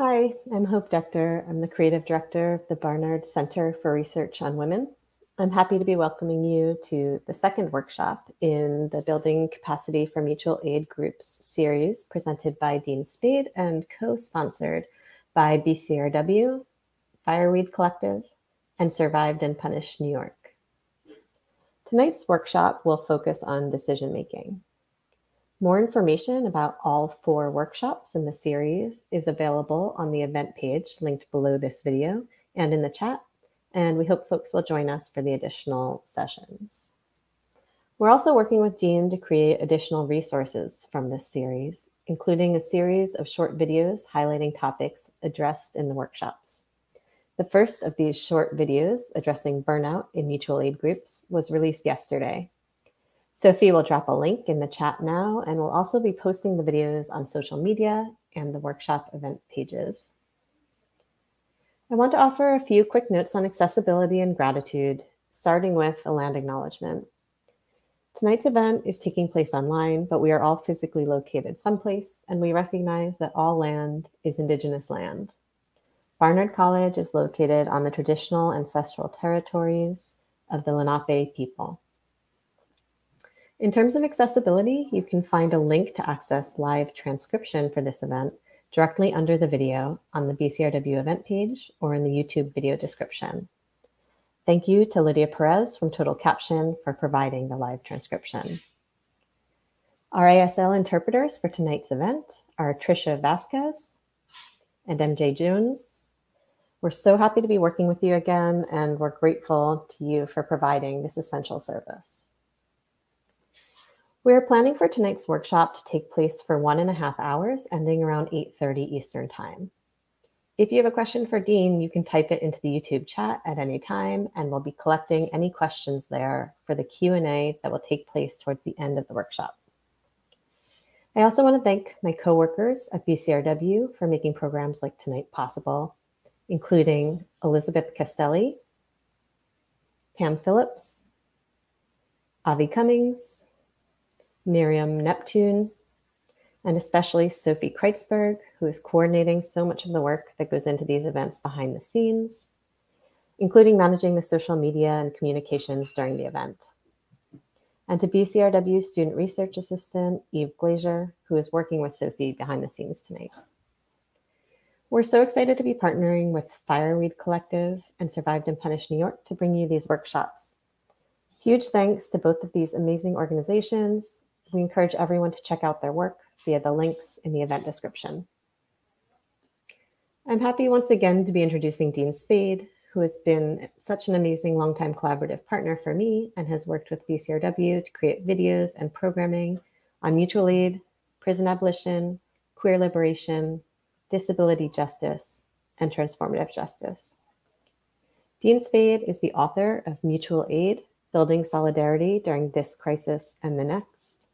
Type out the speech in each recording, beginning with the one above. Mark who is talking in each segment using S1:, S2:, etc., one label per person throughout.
S1: Hi, I'm Hope Dector. I'm the creative director of the Barnard Center for Research on Women. I'm happy to be welcoming you to the second workshop in the Building Capacity for Mutual Aid Groups series presented by Dean Spade and co-sponsored by BCRW, Fireweed Collective, and Survived and Punished New York. Tonight's workshop will focus on decision making. More information about all four workshops in the series is available on the event page linked below this video and in the chat, and we hope folks will join us for the additional sessions. We're also working with Dean to create additional resources from this series, including a series of short videos highlighting topics addressed in the workshops. The first of these short videos addressing burnout in mutual aid groups was released yesterday, Sophie will drop a link in the chat now, and we'll also be posting the videos on social media and the workshop event pages. I want to offer a few quick notes on accessibility and gratitude, starting with a land acknowledgement. Tonight's event is taking place online, but we are all physically located someplace, and we recognize that all land is Indigenous land. Barnard College is located on the traditional ancestral territories of the Lenape people. In terms of accessibility, you can find a link to access live transcription for this event directly under the video on the BCRW event page or in the YouTube video description. Thank you to Lydia Perez from Total Caption for providing the live transcription. Our ASL interpreters for tonight's event are Tricia Vasquez and MJ Jones. We're so happy to be working with you again, and we're grateful to you for providing this essential service. We are planning for tonight's workshop to take place for one and a half hours, ending around 8.30 Eastern Time. If you have a question for Dean, you can type it into the YouTube chat at any time, and we'll be collecting any questions there for the Q&A that will take place towards the end of the workshop. I also want to thank my coworkers at BCRW for making programs like tonight possible, including Elizabeth Castelli, Pam Phillips, Avi Cummings, Miriam Neptune, and especially Sophie Kreitzberg, who is coordinating so much of the work that goes into these events behind the scenes, including managing the social media and communications during the event. And to BCRW student research assistant, Eve Glazier, who is working with Sophie behind the scenes tonight. We're so excited to be partnering with Fireweed Collective and Survived and Punished New York to bring you these workshops. Huge thanks to both of these amazing organizations we encourage everyone to check out their work via the links in the event description. I'm happy once again to be introducing Dean Spade, who has been such an amazing longtime collaborative partner for me and has worked with BCRW to create videos and programming on mutual aid, prison abolition, queer liberation, disability justice, and transformative justice. Dean Spade is the author of Mutual Aid, Building Solidarity During This Crisis and the Next,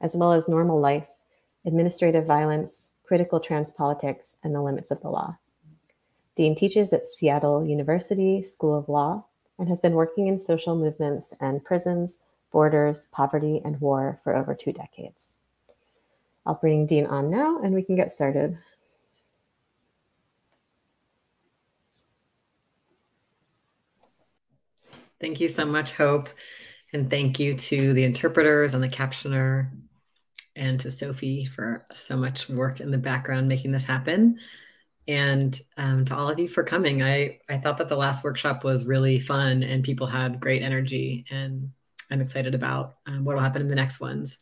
S1: as well as normal life, administrative violence, critical trans politics, and the limits of the law. Dean teaches at Seattle University School of Law and has been working in social movements and prisons, borders, poverty, and war for over two decades. I'll bring Dean on now and we can get started.
S2: Thank you so much, Hope. And thank you to the interpreters and the captioner and to Sophie for so much work in the background making this happen. And um, to all of you for coming. I, I thought that the last workshop was really fun and people had great energy. And I'm excited about um, what will happen in the next ones.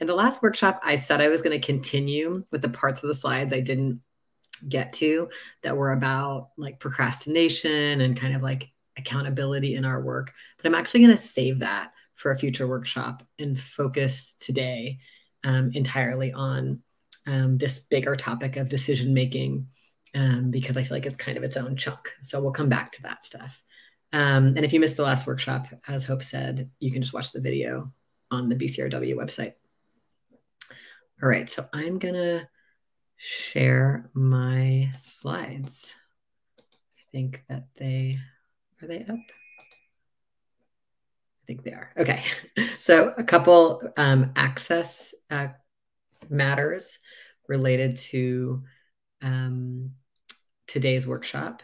S2: In the last workshop, I said I was going to continue with the parts of the slides I didn't get to that were about like procrastination and kind of like accountability in our work. But I'm actually going to save that for a future workshop and focus today um, entirely on um, this bigger topic of decision making um, because I feel like it's kind of its own chunk. So we'll come back to that stuff. Um, and if you missed the last workshop, as Hope said, you can just watch the video on the BCRW website. All right, so I'm gonna share my slides. I think that they, are they up? Think they are. Okay. So a couple um, access uh, matters related to um, today's workshop.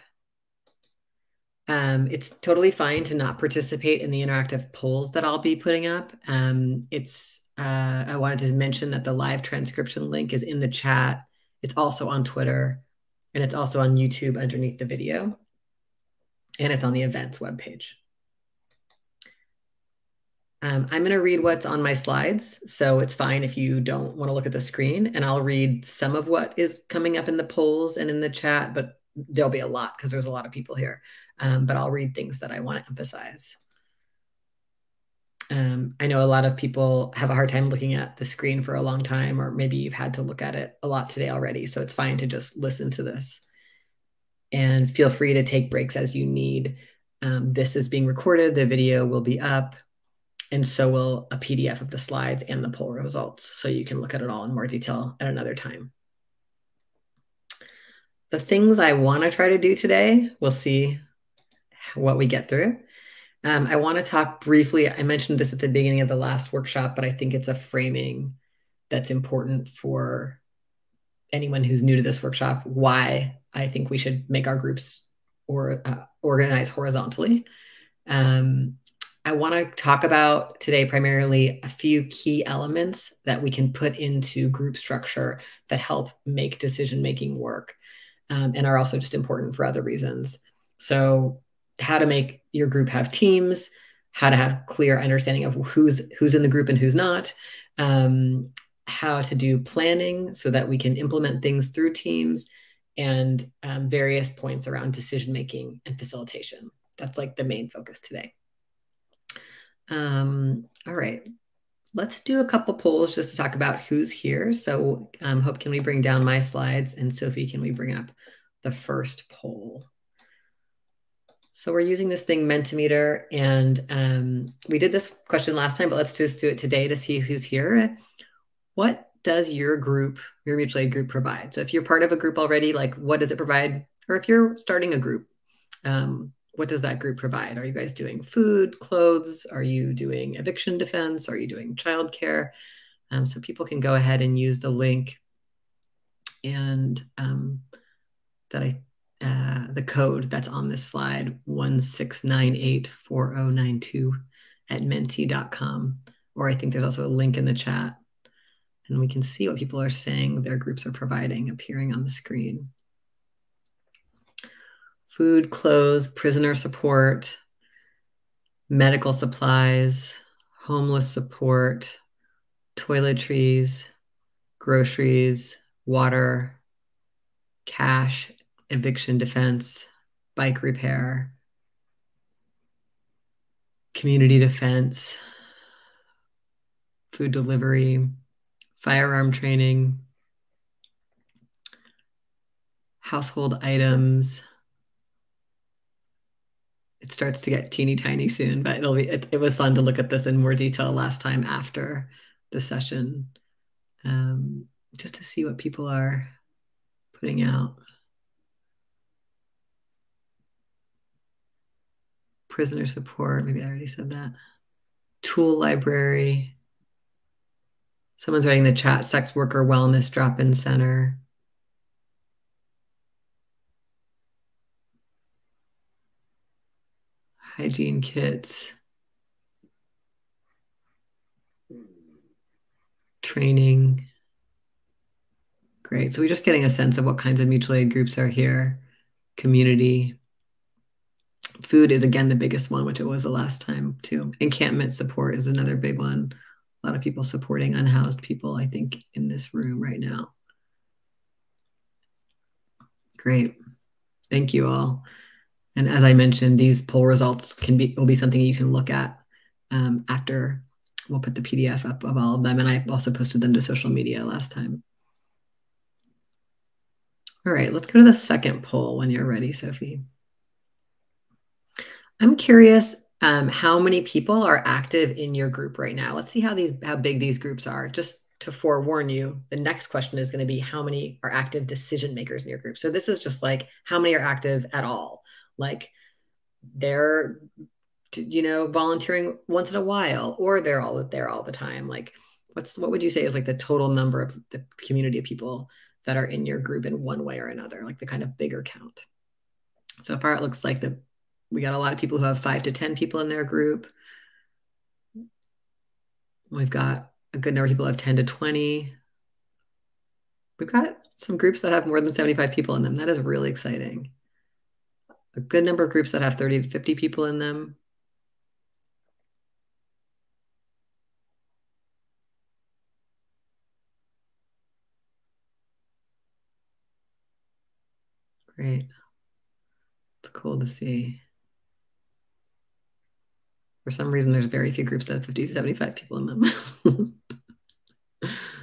S2: Um, it's totally fine to not participate in the interactive polls that I'll be putting up. Um, it's uh, I wanted to mention that the live transcription link is in the chat. It's also on Twitter, and it's also on YouTube underneath the video, and it's on the events webpage. Um, I'm going to read what's on my slides, so it's fine if you don't want to look at the screen, and I'll read some of what is coming up in the polls and in the chat, but there'll be a lot because there's a lot of people here um, but I'll read things that I want to emphasize. Um, I know a lot of people have a hard time looking at the screen for a long time, or maybe you've had to look at it a lot today already. So it's fine to just listen to this. And feel free to take breaks as you need. Um, this is being recorded, the video will be up, and so will a PDF of the slides and the poll results. So you can look at it all in more detail at another time. The things I want to try to do today, we'll see what we get through. Um, I want to talk briefly. I mentioned this at the beginning of the last workshop, but I think it's a framing that's important for anyone who's new to this workshop. Why I think we should make our groups or uh, organize horizontally. Um, I want to talk about today primarily a few key elements that we can put into group structure that help make decision making work um, and are also just important for other reasons. So, how to make your group have teams, how to have clear understanding of who's who's in the group and who's not, um, how to do planning so that we can implement things through teams, and um, various points around decision making and facilitation. That's like the main focus today. Um, all right, let's do a couple polls just to talk about who's here. So, um, Hope, can we bring down my slides? And Sophie, can we bring up the first poll? So we're using this thing Mentimeter, and um, we did this question last time, but let's just do it today to see who's here. What does your group, your mutual aid group, provide? So if you're part of a group already, like what does it provide? Or if you're starting a group, um, what does that group provide? Are you guys doing food, clothes? Are you doing eviction defense? Are you doing childcare? Um, so people can go ahead and use the link and um, that I uh, the code that's on this slide 16984092 at menti.com. Or I think there's also a link in the chat. And we can see what people are saying their groups are providing appearing on the screen. Food, clothes, prisoner support, medical supplies, homeless support, toiletries, groceries, water, cash, eviction defense, bike repair, community defense, food delivery, firearm training, household items. It starts to get teeny tiny soon, but it'll be it, it was fun to look at this in more detail last time after the session. Um, just to see what people are putting out. prisoner support. Maybe I already said that. Tool library. Someone's writing the chat sex worker wellness drop in center. Hygiene kits. Training. Great. So we're just getting a sense of what kinds of mutual aid groups are here. Community, food is again the biggest one, which it was the last time too. Encampment support is another big one. A lot of people supporting unhoused people, I think, in this room right now. Great. Thank you all. And as I mentioned, these poll results can be will be something you can look at um, after we'll put the PDF up of all of them. And I also posted them to social media last time. All right, let's go to the second poll when you're ready, Sophie. I'm curious um, how many people are active in your group right now. Let's see how these how big these groups are. Just to forewarn you, the next question is going to be how many are active decision makers in your group. So this is just like how many are active at all. Like they're you know volunteering once in a while or they're all there all the time. Like what's what would you say is like the total number of the community of people that are in your group in one way or another, like the kind of bigger count. So far, it looks like the we got a lot of people who have five to 10 people in their group. We've got a good number of people who have 10 to 20. We've got some groups that have more than 75 people in them. That is really exciting. A good number of groups that have 30 to 50 people in them. Great. It's cool to see. For some reason, there's very few groups that have 50 to 75 people in them.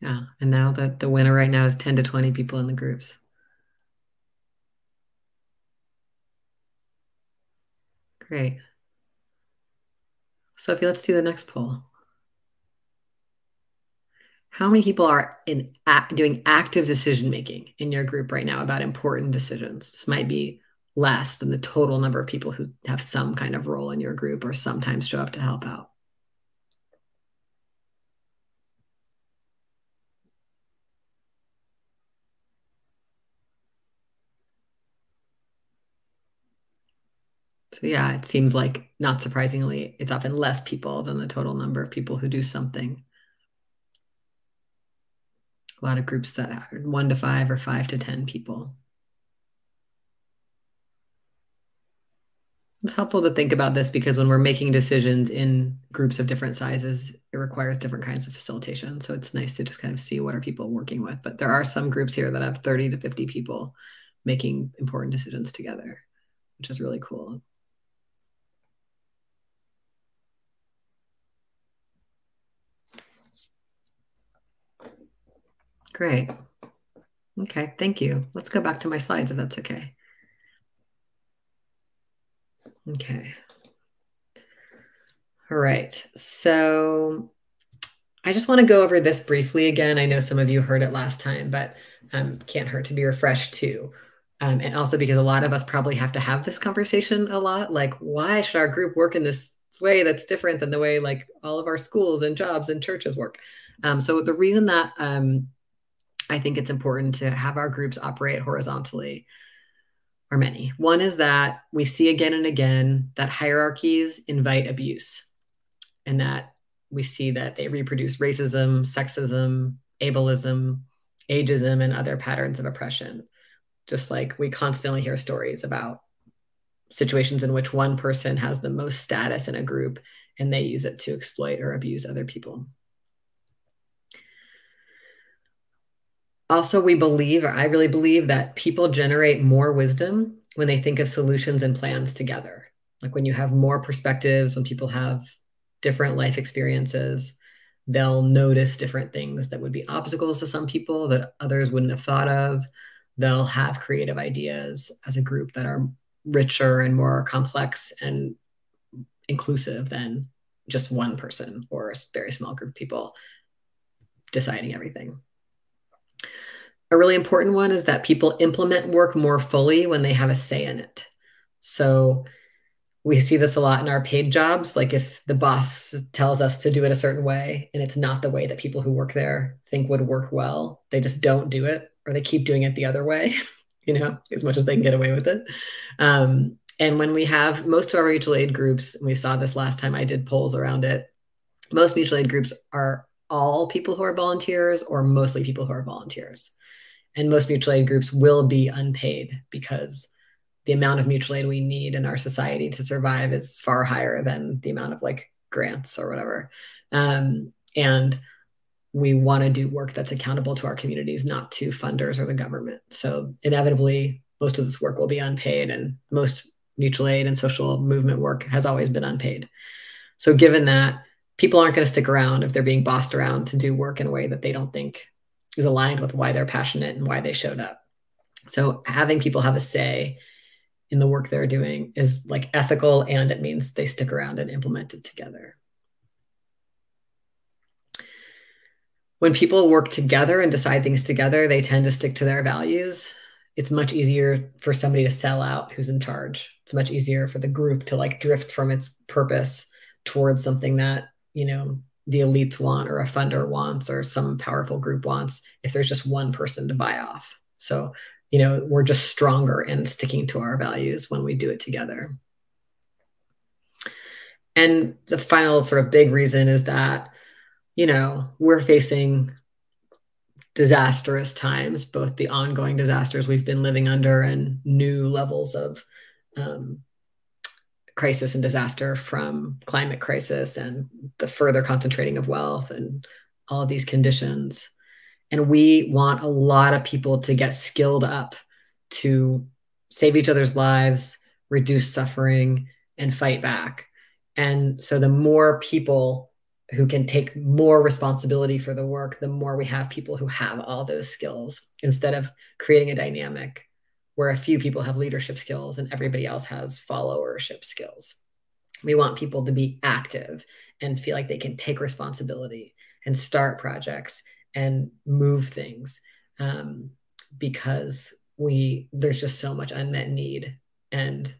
S2: yeah. And now that the winner right now is 10 to 20 people in the groups. Great. Sophie, let's do the next poll how many people are in act, doing active decision making in your group right now about important decisions this might be less than the total number of people who have some kind of role in your group or sometimes show up to help out So yeah, it seems like not surprisingly, it's often less people than the total number of people who do something a lot of groups that are one to five or five to 10 people. It's helpful to think about this because when we're making decisions in groups of different sizes, it requires different kinds of facilitation. So it's nice to just kind of see what are people working with. But there are some groups here that have 30 to 50 people making important decisions together, which is really cool. Great. Okay, thank you. Let's go back to my slides if that's okay. Okay. All right. So I just want to go over this briefly again. I know some of you heard it last time, but um, can't hurt to be refreshed too. Um, and also because a lot of us probably have to have this conversation a lot. Like, why should our group work in this way that's different than the way like all of our schools and jobs and churches work? Um, so the reason that um, I think it's important to have our groups operate horizontally are many. One is that we see again and again that hierarchies invite abuse and that we see that they reproduce racism, sexism, ableism, ageism, and other patterns of oppression. Just like we constantly hear stories about situations in which one person has the most status in a group and they use it to exploit or abuse other people. Also we believe or i really believe that people generate more wisdom when they think of solutions and plans together. Like when you have more perspectives when people have different life experiences they'll notice different things that would be obstacles to some people that others wouldn't have thought of. They'll have creative ideas as a group that are richer and more complex and inclusive than just one person or a very small group of people deciding everything a really important one is that people implement work more fully when they have a say in it. So we see this a lot in our paid jobs. Like if the boss tells us to do it a certain way and it's not the way that people who work there think would work well, they just don't do it or they keep doing it the other way, you know, as much as they can get away with it. Um, and when we have most of our mutual aid groups, and we saw this last time I did polls around it, most mutual aid groups are all people who are volunteers or mostly people who are volunteers and most mutual aid groups will be unpaid because the amount of mutual aid we need in our society to survive is far higher than the amount of like grants or whatever. Um, and we want to do work that's accountable to our communities, not to funders or the government. So inevitably, most of this work will be unpaid, and most mutual aid and social movement work has always been unpaid. So given that, people aren't going to stick around if they're being bossed around to do work in a way that they don't think is aligned with why they're passionate and why they showed up. So having people have a say in the work they're doing is like ethical and it means they stick around and implement it together. When people work together and decide things together, they tend to stick to their values. It's much easier for somebody to sell out who's in charge. It's much easier for the group to like drift from its purpose towards something that you know the elites want or a funder wants or some powerful group wants if there's just one person to buy off. So you know we're just stronger in sticking to our values when we do it together. And the final sort of big reason is that you know we're facing disastrous times both the ongoing disasters we've been living under and new levels of um, crisis and disaster from climate crisis and the further concentrating of wealth and all of these conditions. And we want a lot of people to get skilled up to save each other's lives, reduce suffering, and fight back. And so the more people who can take more responsibility for the work, the more we have people who have all those skills instead of creating a dynamic where a few people have leadership skills and everybody else has followership skills. We want people to be active and feel like they can take responsibility and start projects and move things um, because we there's just so much unmet need and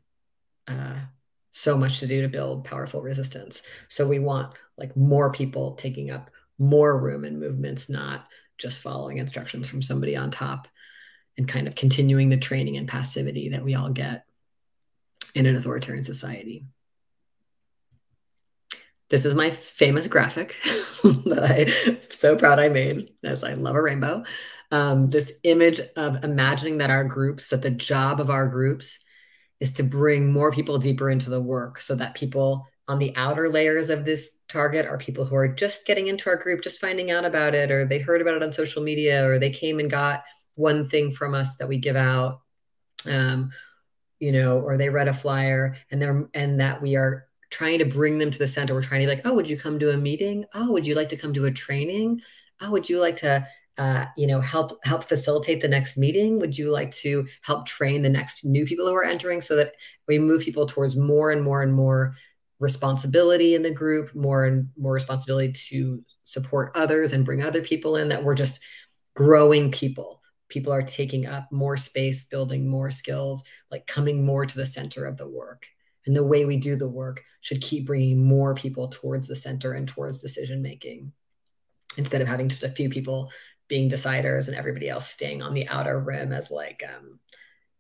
S2: uh, so much to do to build powerful resistance. So we want like more people taking up more room in movements, not just following instructions from somebody on top and kind of continuing the training and passivity that we all get in an authoritarian society. This is my famous graphic that I'm so proud I made, as I love a rainbow. Um, this image of imagining that our groups, that the job of our groups is to bring more people deeper into the work so that people on the outer layers of this target are people who are just getting into our group, just finding out about it, or they heard about it on social media, or they came and got one thing from us that we give out um, you know or they read a flyer and they're and that we are trying to bring them to the center. We're trying to be like oh would you come to a meeting? Oh would you like to come to a training? Oh would you like to uh, you know help help facilitate the next meeting? Would you like to help train the next new people who are entering? So that we move people towards more and more and more responsibility in the group more and more responsibility to support others and bring other people in that we're just growing people people are taking up more space, building more skills, like coming more to the center of the work. And the way we do the work should keep bringing more people towards the center and towards decision making instead of having just a few people being deciders and everybody else staying on the outer rim as like um,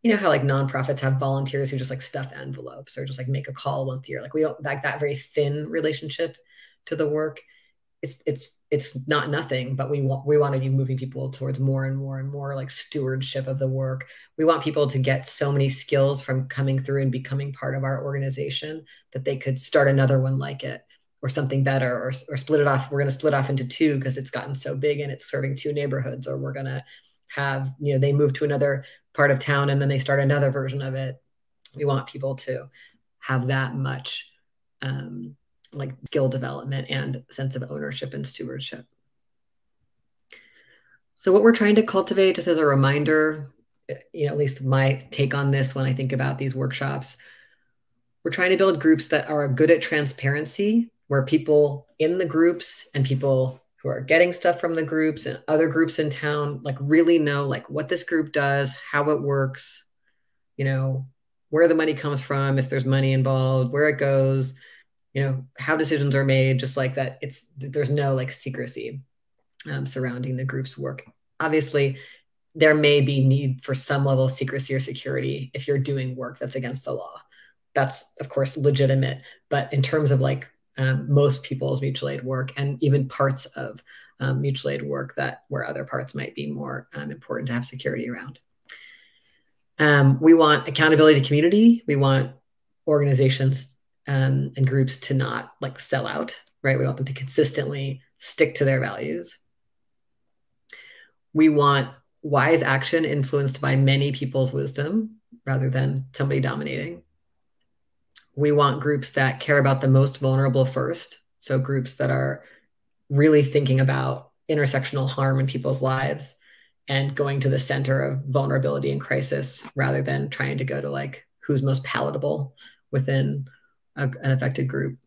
S2: you know how like nonprofits have volunteers who just like stuff envelopes or just like make a call once a year like we don't like that very thin relationship to the work it's it's it's not nothing, but we want we want to be moving people towards more and more and more like stewardship of the work. We want people to get so many skills from coming through and becoming part of our organization that they could start another one like it or something better or, or split it off. We're going to split off into two because it's gotten so big and it's serving two neighborhoods, or we're going to have, you know, they move to another part of town and then they start another version of it. We want people to have that much um, like skill development and sense of ownership and stewardship. So what we're trying to cultivate, just as a reminder, you know, at least my take on this when I think about these workshops, we're trying to build groups that are good at transparency, where people in the groups and people who are getting stuff from the groups and other groups in town like really know like what this group does, how it works, you know, where the money comes from, if there's money involved, where it goes, you know how decisions are made just like that. It's there's no like secrecy um, surrounding the group's work. Obviously there may be need for some level of secrecy or security if you're doing work that's against the law. That's of course legitimate but in terms of like um, most people's mutual aid work and even parts of um, mutual aid work that where other parts might be more um, important to have security around. Um, we want accountability to community. We want organizations um, and groups to not like sell out, right? We want them to consistently stick to their values. We want wise action influenced by many people's wisdom rather than somebody dominating. We want groups that care about the most vulnerable first. So, groups that are really thinking about intersectional harm in people's lives and going to the center of vulnerability and crisis rather than trying to go to like who's most palatable within an affected group.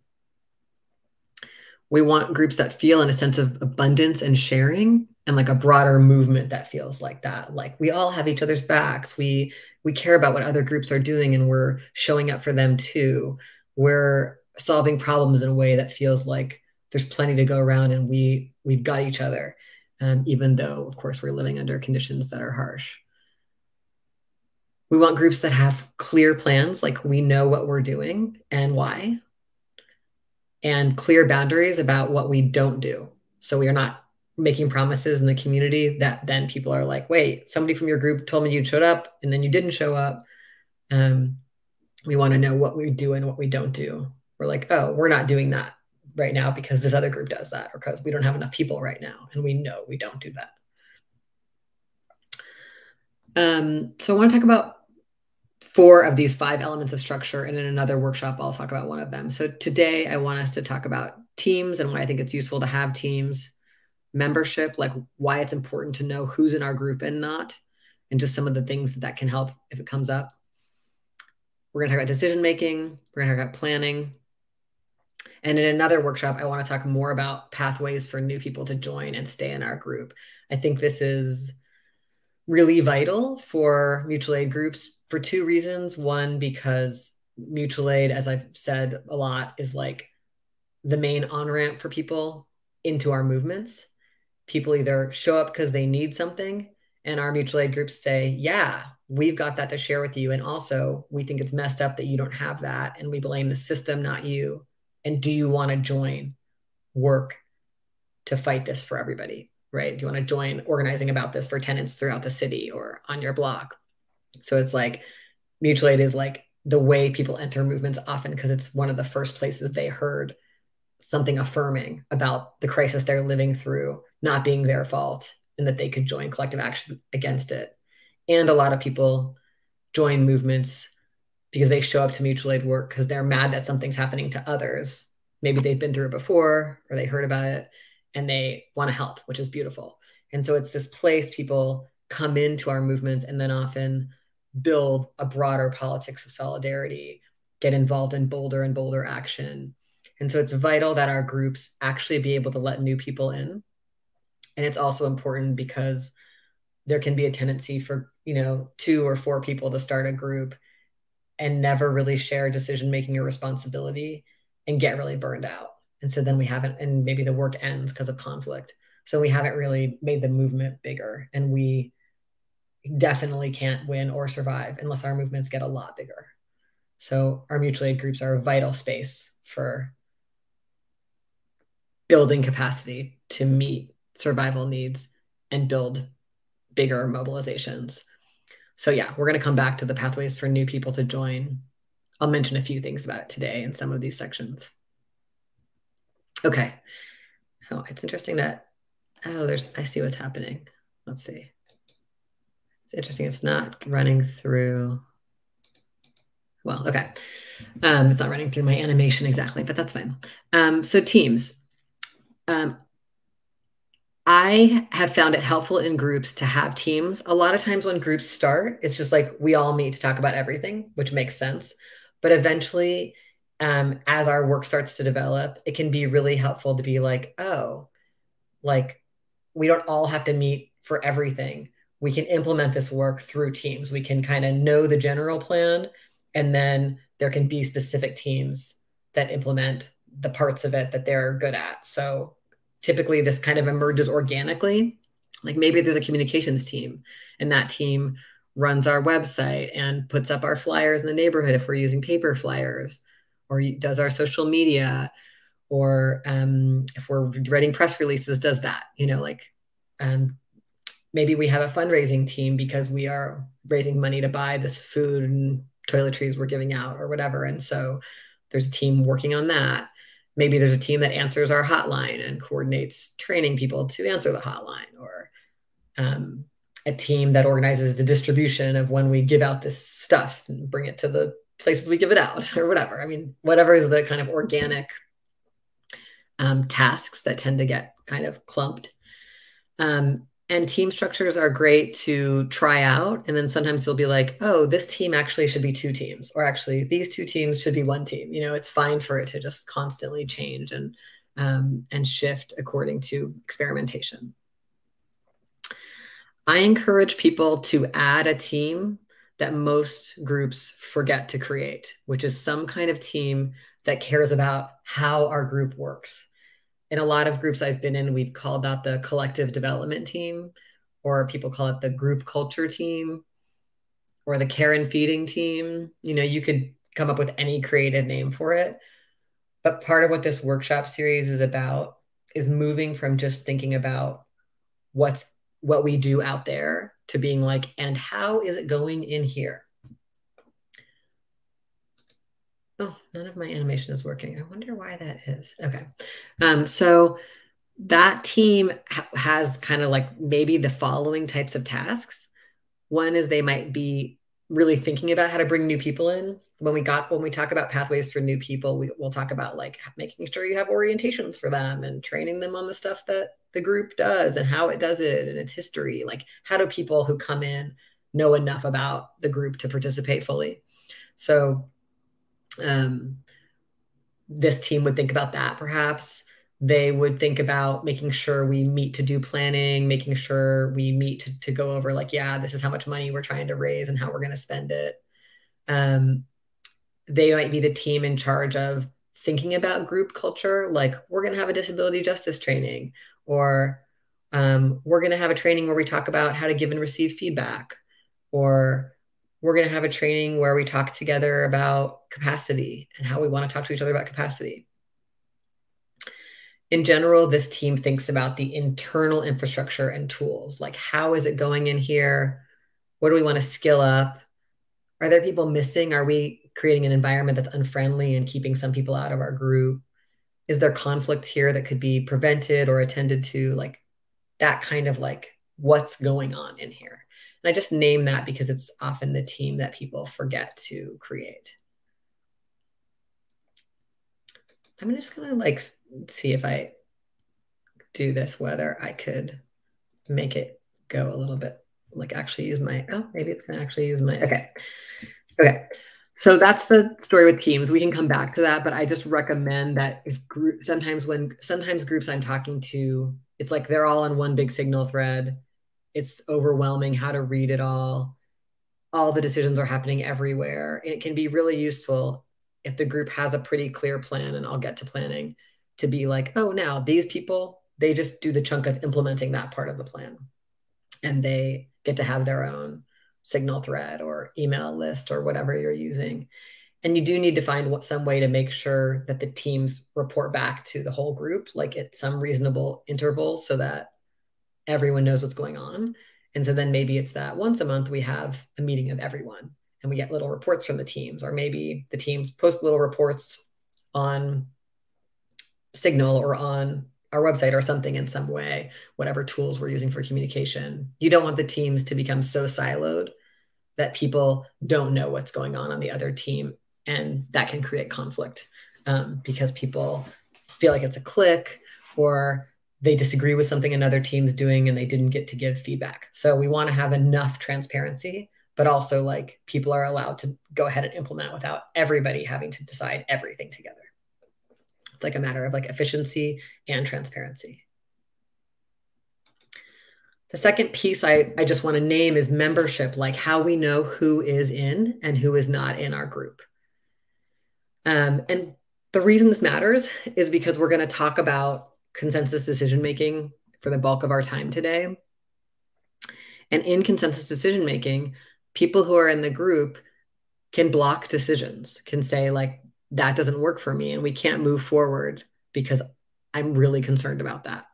S2: We want groups that feel in a sense of abundance and sharing and like a broader movement that feels like that. Like we all have each other's backs. We we care about what other groups are doing and we're showing up for them too. We're solving problems in a way that feels like there's plenty to go around and we we've got each other um, even though of course we're living under conditions that are harsh we want groups that have clear plans like we know what we're doing and why and clear boundaries about what we don't do. So we are not making promises in the community that then people are like wait somebody from your group told me you showed up and then you didn't show up. Um, we want to know what we do and what we don't do. We're like oh we're not doing that right now because this other group does that or because we don't have enough people right now and we know we don't do that. Um, so i want to talk about four of these five elements of structure and in another workshop i'll talk about one of them so today i want us to talk about teams and why i think it's useful to have teams membership like why it's important to know who's in our group and not and just some of the things that, that can help if it comes up we're going to talk about decision making we're going to talk about planning and in another workshop, I want to talk more about pathways for new people to join and stay in our group. I think this is really vital for mutual aid groups for two reasons. One, because mutual aid, as I've said a lot, is like the main on ramp for people into our movements. People either show up because they need something, and our mutual aid groups say, Yeah, we've got that to share with you. And also, we think it's messed up that you don't have that. And we blame the system, not you and do you want to join work to fight this for everybody right do you want to join organizing about this for tenants throughout the city or on your block so it's like mutual aid is like the way people enter movements often because it's one of the first places they heard something affirming about the crisis they're living through not being their fault and that they could join collective action against it and a lot of people join movements because they show up to mutual aid work because they're mad that something's happening to others. Maybe they've been through it before or they heard about it and they want to help, which is beautiful. And so it's this place people come into our movements and then often build a broader politics of solidarity, get involved in bolder and bolder action. And so it's vital that our groups actually be able to let new people in. And it's also important because there can be a tendency for, you know, two or four people to start a group and never really share decision making or responsibility and get really burned out. And so then we haven't, and maybe the work ends because of conflict. So we haven't really made the movement bigger. And we definitely can't win or survive unless our movements get a lot bigger. So our mutual aid groups are a vital space for building capacity to meet survival needs and build bigger mobilizations. So yeah, we're going to come back to the pathways for new people to join. I'll mention a few things about it today in some of these sections. Okay. Oh, it's interesting that, oh, there's, I see what's happening. Let's see. It's interesting. It's not running through. Well, okay. Um, it's not running through my animation exactly, but that's fine. Um, so teams. Um, I have found it helpful in groups to have teams. A lot of times when groups start, it's just like we all meet to talk about everything, which makes sense. But eventually, um, as our work starts to develop, it can be really helpful to be like, oh, like we don't all have to meet for everything. We can implement this work through teams. We can kind of know the general plan, and then there can be specific teams that implement the parts of it that they're good at. So typically this kind of emerges organically. Like maybe there's a communications team and that team runs our website and puts up our flyers in the neighborhood if we're using paper flyers or does our social media or um, if we're writing press releases does that you know like um, maybe we have a fundraising team because we are raising money to buy this food and toiletries we're giving out or whatever. And so there's a team working on that. Maybe there's a team that answers our hotline and coordinates training people to answer the hotline or um, a team that organizes the distribution of when we give out this stuff and bring it to the places we give it out or whatever. I mean whatever is the kind of organic um, tasks that tend to get kind of clumped. Um, and team structures are great to try out. And then sometimes you'll be like oh this team actually should be two teams or actually these two teams should be one team. You know it's fine for it to just constantly change and um, and shift according to experimentation. I encourage people to add a team that most groups forget to create which is some kind of team that cares about how our group works. In a lot of groups I've been in, we've called that the collective development team, or people call it the group culture team, or the care and feeding team. You know, you could come up with any creative name for it. But part of what this workshop series is about is moving from just thinking about what's what we do out there to being like, and how is it going in here? Oh, none of my animation is working. I wonder why that is. Okay. Um, so that team ha has kind of like maybe the following types of tasks. One is they might be really thinking about how to bring new people in. When we got when we talk about pathways for new people, we, will talk about like making sure you have orientations for them and training them on the stuff that the group does and how it does it and its history. Like how do people who come in know enough about the group to participate fully? So um, this team would think about that perhaps they would think about making sure we meet to do planning, making sure we meet to, to go over like, yeah, this is how much money we're trying to raise and how we're going to spend it. Um, they might be the team in charge of thinking about group culture, like we're going to have a disability justice training, or um, we're going to have a training where we talk about how to give and receive feedback, or we're going to have a training where we talk together about capacity and how we want to talk to each other about capacity in general, this team thinks about the internal infrastructure and tools. Like, how is it going in here? What do we want to skill up? Are there people missing? Are we creating an environment that's unfriendly and keeping some people out of our group? Is there conflict here that could be prevented or attended to? Like, that kind of like, what's going on in here? And I just name that because it's often the team that people forget to create. I'm just gonna like see if I do this, whether I could make it go a little bit, like actually use my, oh, maybe it's gonna actually use my, okay. Okay. So that's the story with teams. We can come back to that, but I just recommend that if group, sometimes when, sometimes groups I'm talking to, it's like they're all on one big signal thread. It's overwhelming how to read it all. All the decisions are happening everywhere. And it can be really useful if the group has a pretty clear plan, and I'll get to planning, to be like, oh, now these people, they just do the chunk of implementing that part of the plan. And they get to have their own signal thread or email list or whatever you're using. And you do need to find what, some way to make sure that the teams report back to the whole group, like at some reasonable interval, so that everyone knows what's going on. And so then maybe it's that once a month we have a meeting of everyone and we get little reports from the teams, or maybe the teams post little reports on Signal or on our website or something in some way, whatever tools we're using for communication. You don't want the teams to become so siloed that people don't know what's going on on the other team. And that can create conflict um, because people feel like it's a clique or they disagree with something another team's doing and they didn't get to give feedback. So we want to have enough transparency but also like people are allowed to go ahead and implement without everybody having to decide everything together. It's like a matter of like efficiency and transparency. The second piece I, I just want to name is membership, like how we know who is in and who is not in our group. Um, and the reason this matters is because we're going to talk about consensus decision making for the bulk of our time today. And in consensus decision making, people who are in the group can block decisions, can say, like, that doesn't work for me and we can't move forward because I'm really concerned about that.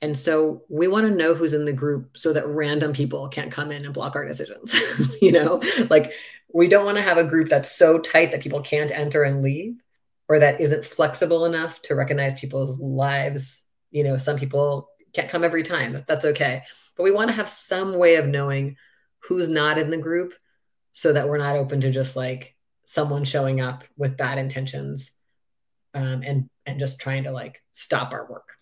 S2: And so we want to know who's in the group so that random people can't come in and block our decisions. you know, like we don't want to have a group that's so tight that people can't enter and leave or that isn't flexible enough to recognize people's lives. You know, some people can't come every time. That's okay. But we want to have some way of knowing who's not in the group so that we're not open to just like someone showing up with bad intentions um, and and just trying to like stop our work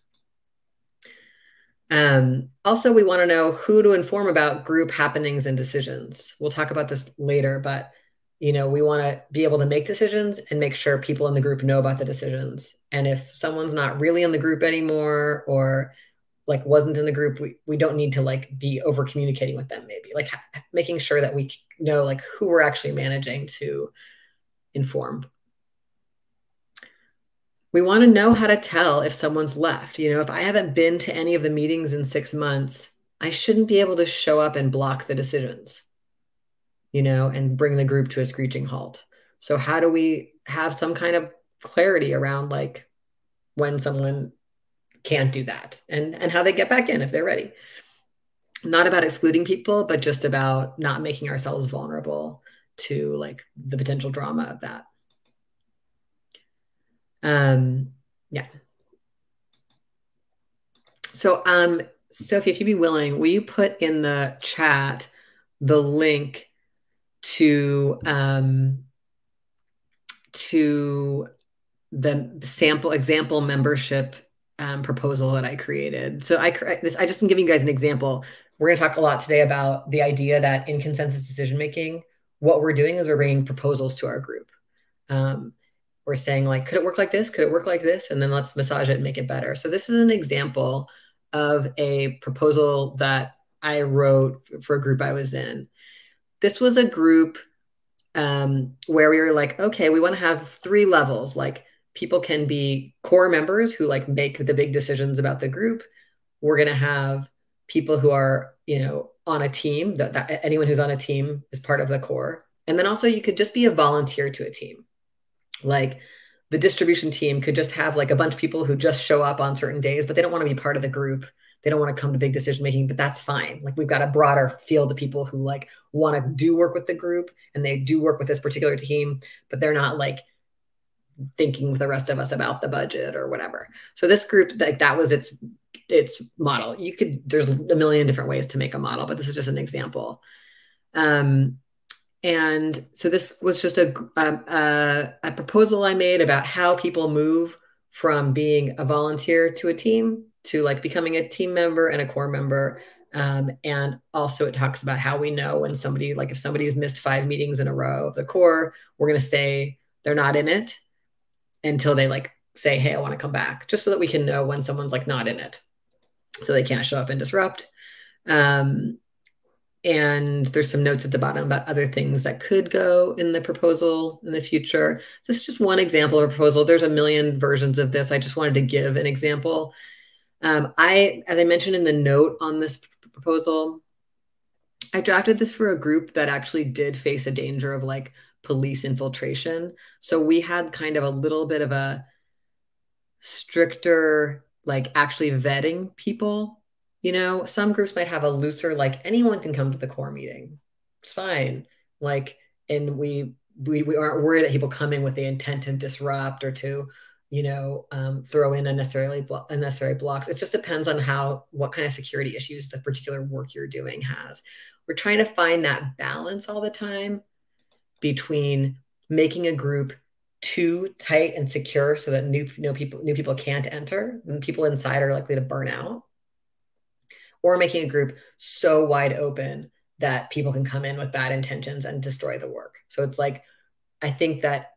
S2: um, also we want to know who to inform about group happenings and decisions we'll talk about this later but you know we want to be able to make decisions and make sure people in the group know about the decisions. And if someone's not really in the group anymore or like wasn't in the group we, we don't need to like be over communicating with them maybe. Like making sure that we know like who we're actually managing to inform. We want to know how to tell if someone's left. You know, if I haven't been to any of the meetings in six months, I shouldn't be able to show up and block the decisions, you know, and bring the group to a screeching halt. So, how do we have some kind of clarity around like when someone can't do that and, and how they get back in if they're ready? Not about excluding people, but just about not making ourselves vulnerable to like the potential drama of that. Um, yeah. So, um, Sophie, if you'd be willing, will you put in the chat the link to um, to the sample example membership um, proposal that I created? So I this I just am giving you guys an example. We're going to talk a lot today about the idea that in consensus decision making, what we're doing is we're bringing proposals to our group. Um, we're saying like, could it work like this? Could it work like this? And then let's massage it and make it better. So this is an example of a proposal that I wrote for a group I was in. This was a group um, where we were like, okay, we want to have three levels. Like people can be core members who like make the big decisions about the group. We're going to have people who are, you know, on a team that, that anyone who's on a team is part of the core. And then also you could just be a volunteer to a team like the distribution team could just have like a bunch of people who just show up on certain days, but they don't want to be part of the group. They don't want to come to big decision making, but that's fine. Like we've got a broader field of people who like want to do work with the group and they do work with this particular team, but they're not like thinking with the rest of us about the budget or whatever. So this group, like that was its its model. You could there's a million different ways to make a model, but this is just an example. Um, and so this was just a, a, a, proposal I made about how people move from being a volunteer to a team to like becoming a team member and a core member. Um, and also it talks about how we know when somebody, like if somebody's missed five meetings in a row of the core, we're going to say they're not in it until they like say, Hey, I want to come back just so that we can know when someone's like not in it. So they can't show up and disrupt. Um, and there's some notes at the bottom about other things that could go in the proposal in the future. This is just one example of a proposal. There's a million versions of this. I just wanted to give an example. Um, I, as I mentioned in the note on this proposal, I drafted this for a group that actually did face a danger of like police infiltration. So we had kind of a little bit of a stricter, like actually vetting people you know, some groups might have a looser, like anyone can come to the core meeting. It's fine. Like, and we we, we aren't worried that people coming with the intent to disrupt or to, you know, um, throw in unnecessarily blo- unnecessary blocks. It just depends on how what kind of security issues the particular work you're doing has. We're trying to find that balance all the time between making a group too tight and secure so that new know, people new people can't enter and people inside are likely to burn out or making a group so wide open that people can come in with bad intentions and destroy the work. So it's like, I think that,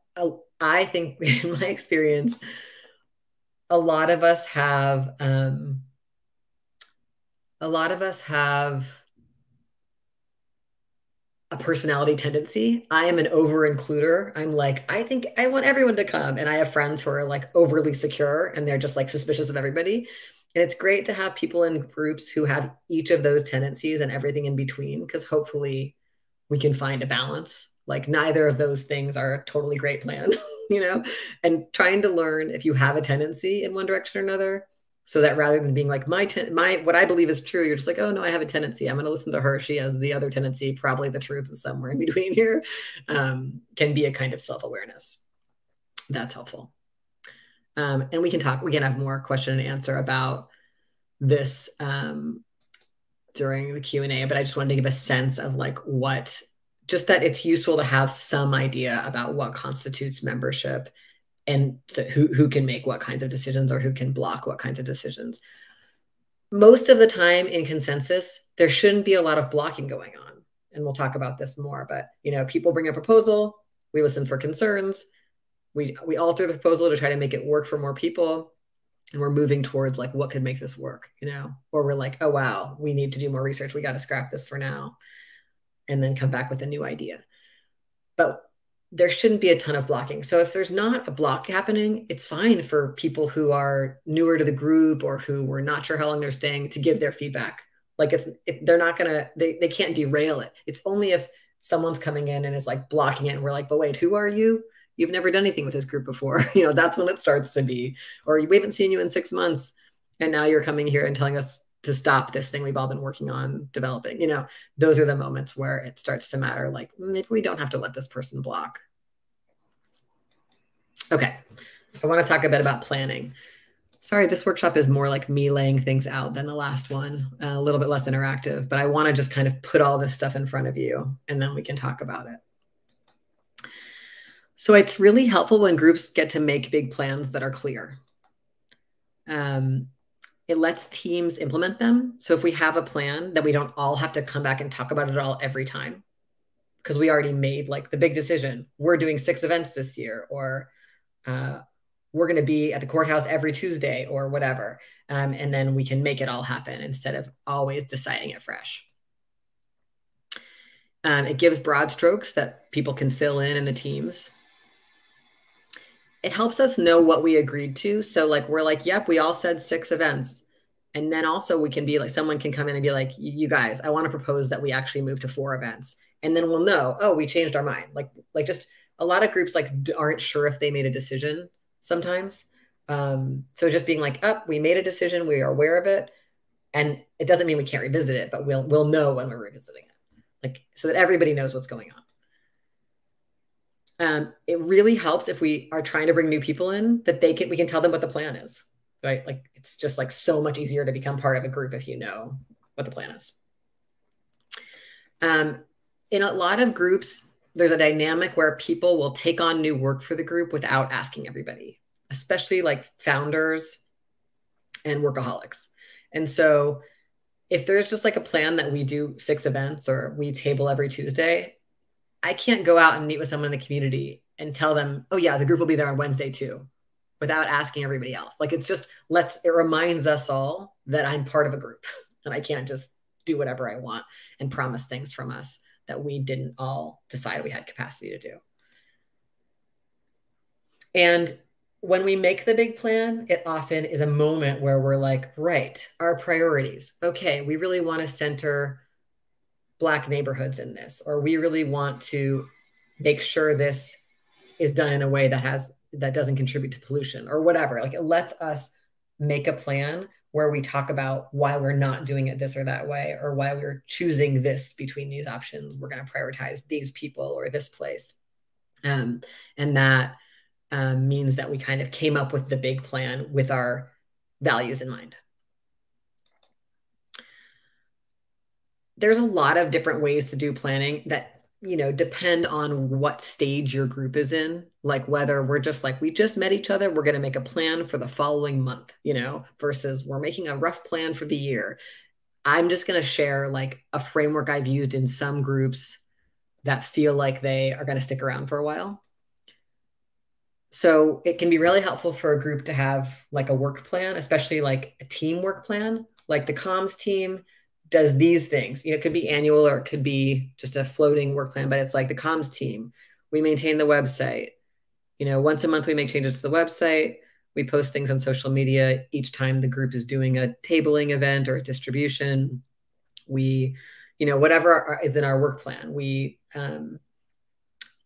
S2: I think in my experience, a lot of us have, um, a lot of us have a personality tendency. I am an over includer. I'm like, I think I want everyone to come. And I have friends who are like overly secure and they're just like suspicious of everybody. And it's great to have people in groups who have each of those tendencies and everything in between, because hopefully we can find a balance. Like neither of those things are a totally great plan, you know? And trying to learn if you have a tendency in one direction or another, so that rather than being like my ten- my what I believe is true, you're just like, oh no, I have a tendency. I'm going to listen to her. She has the other tendency. Probably the truth is somewhere in between here. Um, can be a kind of self awareness. That's helpful. Um, and we can talk, we can have more question and answer about this um, during the Q&A, but I just wanted to give a sense of like what, just that it's useful to have some idea about what constitutes membership and who, who can make what kinds of decisions or who can block what kinds of decisions. Most of the time in consensus, there shouldn't be a lot of blocking going on. And we'll talk about this more, but you know, people bring a proposal, we listen for concerns, we we alter the proposal to try to make it work for more people and we're moving towards like what could make this work you know or we're like oh wow we need to do more research we got to scrap this for now and then come back with a new idea but there shouldn't be a ton of blocking. So if there's not a block happening, it's fine for people who are newer to the group or who we're not sure how long they're staying to give their feedback. Like it's it, they're not gonna they they can't derail it. It's only if someone's coming in and is like blocking it and we're like, but wait, who are you? You've never done anything with this group before. you know, that's when it starts to be, or we haven't seen you in six months. And now you're coming here and telling us to stop this thing we've all been working on developing. You know, those are the moments where it starts to matter. Like maybe we don't have to let this person block. Okay, I want to talk a bit about planning. Sorry, this workshop is more like me laying things out than the last one, a little bit less interactive, but I want to just kind of put all this stuff in front of you and then we can talk about it. So it's really helpful when groups get to make big plans that are clear. Um, it lets teams implement them. So if we have a plan that we don't all have to come back and talk about it all every time, because we already made like the big decision, we're doing six events this year, or uh, we're going to be at the courthouse every Tuesday, or whatever. Um, and then we can make it all happen instead of always deciding it fresh. Um, it gives broad strokes that people can fill in in the teams it helps us know what we agreed to. So like we're like, yep, we all said six events. And then also we can be like, someone can come in and be like, you guys, I want to propose that we actually move to four events. And then we'll know, oh, we changed our mind. Like, like just a lot of groups like aren't sure if they made a decision sometimes. Um, so just being like, up, oh, we made a decision, we are aware of it. And it doesn't mean we can't revisit it, but we'll we'll know when we're revisiting it. Like so that everybody knows what's going on um, it really helps if we are trying to bring new people in that they can we can tell them what the plan is right? Like it's just like so much easier to become part of a group if you know what the plan is. Um, in a lot of groups there's a dynamic where people will take on new work for the group without asking everybody especially like founders and workaholics. And so if there's just like a plan that we do six events or we table every tuesday I can't go out and meet with someone in the community and tell them, oh yeah, the group will be there on Wednesday too, without asking everybody else. Like it's just let's it reminds us all that I'm part of a group and I can't just do whatever I want and promise things from us that we didn't all decide we had capacity to do. And when we make the big plan, it often is a moment where we're like, right, our priorities. Okay, we really want to center black neighborhoods in this or we really want to make sure this is done in a way that has that doesn't contribute to pollution or whatever. Like it lets us make a plan where we talk about why we're not doing it this or that way or why we're choosing this between these options. We're going to prioritize these people or this place. Um, and that um, means that we kind of came up with the big plan with our values in mind there's a lot of different ways to do planning that you know depend on what stage your group is in. Like whether we're just like we just met each other we're going to make a plan for the following month you know versus we're making a rough plan for the year. I'm just going to share like a framework i've used in some groups that feel like they are going to stick around for a while. So it can be really helpful for a group to have like a work plan especially like a team work plan. Like the comms team does these things. You know, it could be annual or it could be just a floating work plan, but it's like the comms team. We maintain the website. You know, once a month we make changes to the website. We post things on social media each time the group is doing a tabling event or a distribution. We, you know, whatever is in our work plan. We um,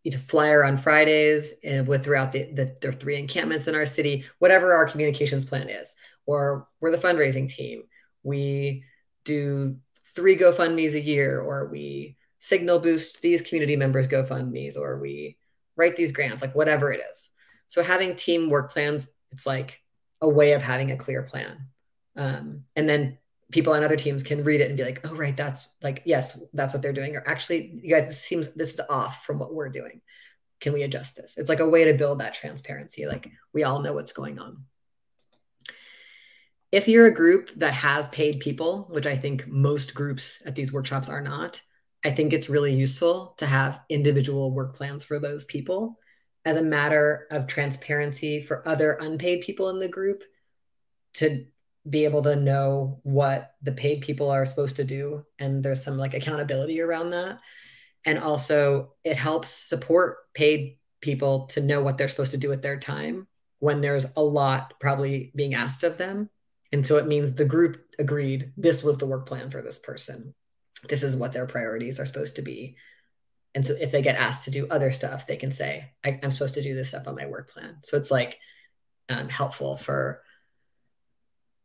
S2: you know, flyer on Fridays and with throughout the, the are three encampments in our city, whatever our communications plan is, or we're the fundraising team. We do three GoFundMe's a year, or we signal boost these community members GoFundMe's, or we write these grants, like whatever it is. So having team work plans, it's like a way of having a clear plan. Um, and then people on other teams can read it and be like, oh, right, that's like, yes, that's what they're doing. Or actually, you guys, this seems, this is off from what we're doing. Can we adjust this? It's like a way to build that transparency. Like we all know what's going on if you're a group that has paid people, which I think most groups at these workshops are not, I think it's really useful to have individual work plans for those people. As a matter of transparency for other unpaid people in the group to be able to know what the paid people are supposed to do and there's some like accountability around that. And also it helps support paid people to know what they're supposed to do with their time when there's a lot probably being asked of them and so it means the group agreed this was the work plan for this person. This is what their priorities are supposed to be. And so if they get asked to do other stuff they can say I, am supposed to do this stuff on my work plan. So it's like um, helpful for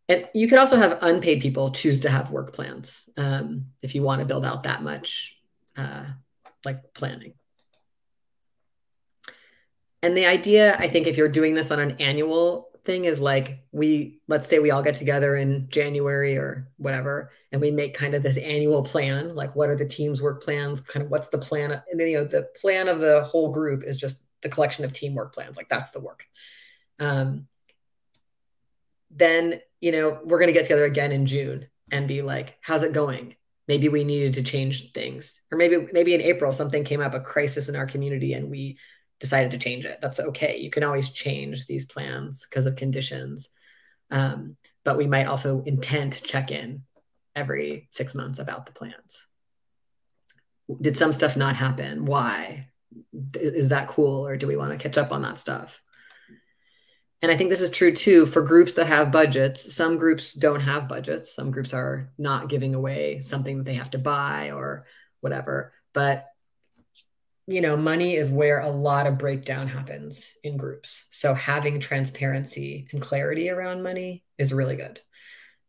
S2: and you could also have unpaid people choose to have work plans um, if you want to build out that much uh, like planning. And the idea i think if you're doing this on an annual thing is like we let's say we all get together in January or whatever and we make kind of this annual plan like what are the team's work plans kind of what's the plan and then you know the plan of the whole group is just the collection of teamwork plans like that's the work. Um, then you know we're going to get together again in June and be like how's it going? Maybe we needed to change things. Or maybe maybe in April something came up a crisis in our community and we decided to change it. That's okay. You can always change these plans because of conditions. Um, but we might also intend to check in every six months about the plans. Did some stuff not happen? Why? Is that cool? Or do we want to catch up on that stuff? And I think this is true too for groups that have budgets. Some groups don't have budgets. Some groups are not giving away something that they have to buy or whatever. But you know, money is where a lot of breakdown happens in groups. So having transparency and clarity around money is really good.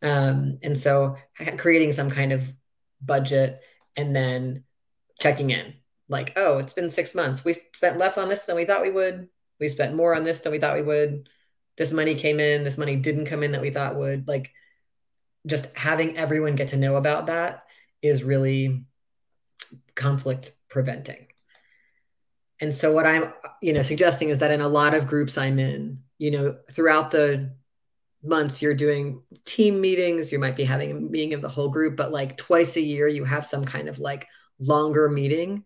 S2: Um, and so creating some kind of budget and then checking in like, oh, it's been six months. We spent less on this than we thought we would. We spent more on this than we thought we would. This money came in, this money didn't come in that we thought would. Like, just having everyone get to know about that is really conflict preventing. And so what I'm, you know, suggesting is that in a lot of groups I'm in, you know, throughout the months you're doing team meetings, you might be having a meeting of the whole group, but like twice a year you have some kind of like longer meeting.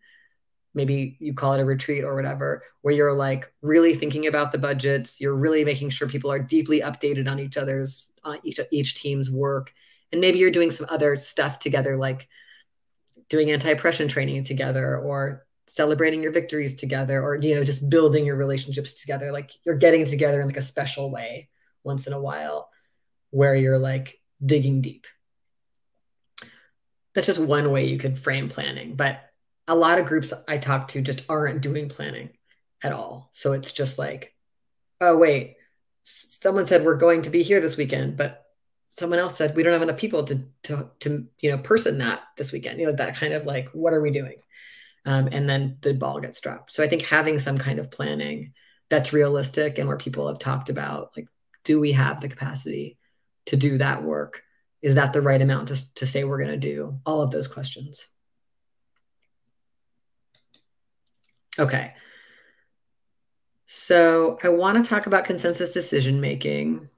S2: Maybe you call it a retreat or whatever, where you're like really thinking about the budgets. You're really making sure people are deeply updated on each other's, on each, each team's work. And maybe you're doing some other stuff together, like doing anti-oppression training together or celebrating your victories together or you know just building your relationships together. Like you're getting together in like a special way once in a while where you're like digging deep. That's just one way you could frame planning but a lot of groups i talk to just aren't doing planning at all. So it's just like oh wait someone said we're going to be here this weekend but someone else said we don't have enough people to to to you know person that this weekend. You know that kind of like what are we doing um, and then the ball gets dropped. So I think having some kind of planning that's realistic and where people have talked about like, do we have the capacity to do that work? Is that the right amount to, to say we're going to do? All of those questions. Okay. So I want to talk about consensus decision making.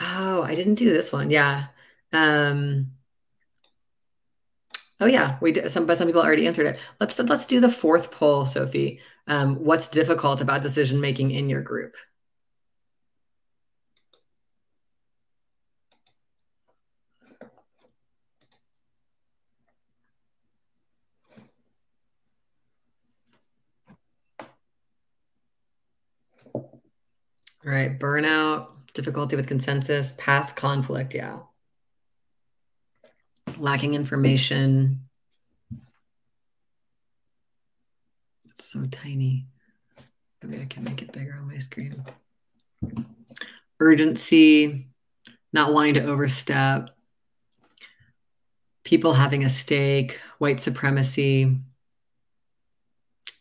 S2: Oh, I didn't do this one. Yeah. Um, Oh yeah, we did. Some, but some people already answered it. Let's let's do the fourth poll, Sophie. Um, what's difficult about decision making in your group? All right, burnout, difficulty with consensus, past conflict. Yeah lacking information. It's so tiny. Maybe I can make it bigger on my screen. Urgency, not wanting to overstep, people having a stake, white supremacy,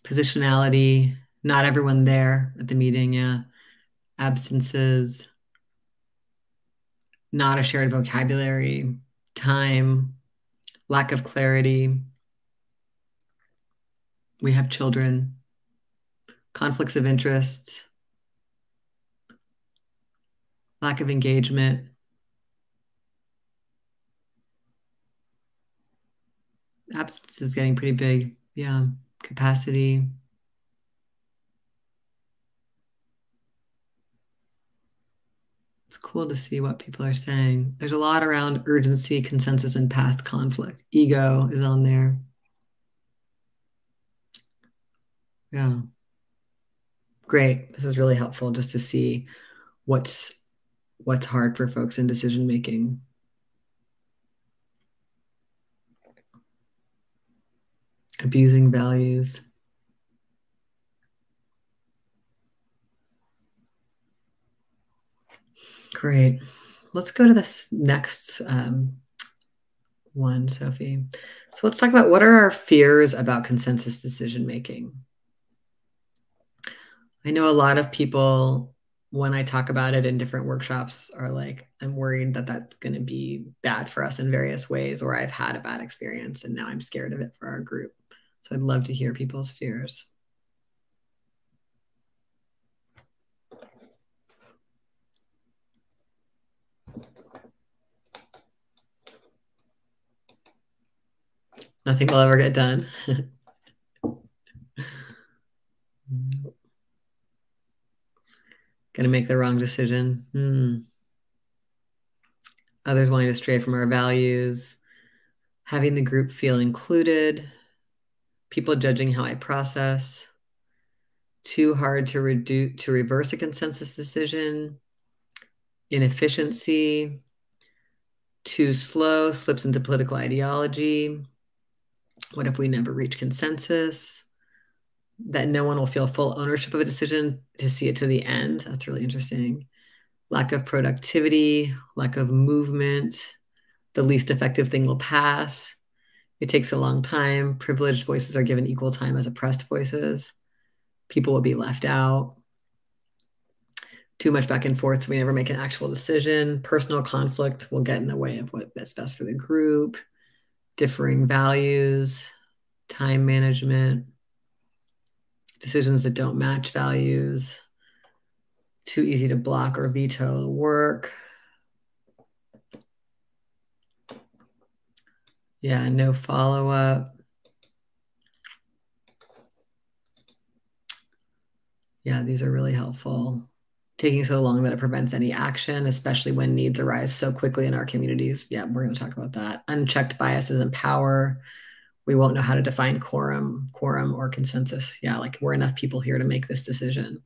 S2: positionality, not everyone there at the meeting, yeah. Absences, not a shared vocabulary, time, lack of clarity. We have children, conflicts of interest, lack of engagement. Absence is getting pretty big. Yeah. Capacity. Cool to see what people are saying. There's a lot around urgency, consensus, and past conflict. Ego is on there. Yeah. Great. This is really helpful just to see what's what's hard for folks in decision making. Abusing values. Great. Let's go to this next um, one, Sophie. So let's talk about what are our fears about consensus decision making. I know a lot of people, when I talk about it in different workshops, are like, I'm worried that that's going to be bad for us in various ways, or I've had a bad experience and now I'm scared of it for our group. So I'd love to hear people's fears. Nothing will ever get done. Gonna make the wrong decision. Hmm. Others wanting to stray from our values, having the group feel included, people judging how I process, too hard to reduce to reverse a consensus decision, inefficiency, too slow, slips into political ideology. What if we never reach consensus? That no one will feel full ownership of a decision to see it to the end. That's really interesting. Lack of productivity, lack of movement. The least effective thing will pass. It takes a long time. Privileged voices are given equal time as oppressed voices. People will be left out. Too much back and forth, so we never make an actual decision. Personal conflict will get in the way of what is best for the group. Differing values, time management, decisions that don't match values, too easy to block or veto work. Yeah, no follow up. Yeah, these are really helpful. Taking so long that it prevents any action, especially when needs arise so quickly in our communities. Yeah, we're going to talk about that. Unchecked biases and power we won't know how to define quorum, quorum or consensus. Yeah, like we're enough people here to make this decision.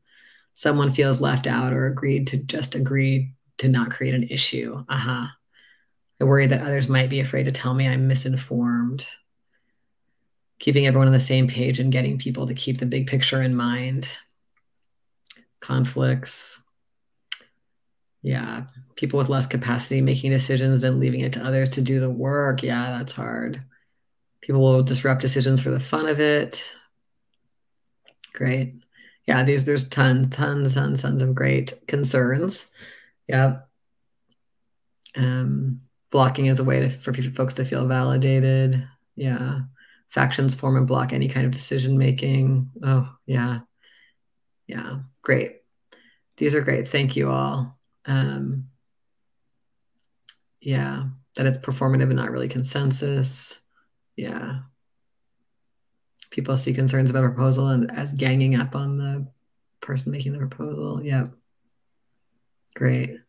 S2: Someone feels left out or agreed to just agree to not create an issue. Uh-huh. I worry that others might be afraid to tell me I'm misinformed. Keeping everyone on the same page and getting people to keep the big picture in mind. Conflicts. Yeah, people with less capacity making decisions than leaving it to others to do the work. Yeah, that's hard People will disrupt decisions for the fun of it. Great. Yeah, these there's tons, tons, tons, tons of great concerns. Yeah. Um, blocking is a way to, for folks to feel validated. Yeah. Factions form and block any kind of decision making. Oh, yeah. Yeah. Great. These are great. Thank you all. Um, yeah. That it's performative and not really consensus. Yeah. People see concerns about a proposal and as ganging up on the person making the proposal. Yeah. Great.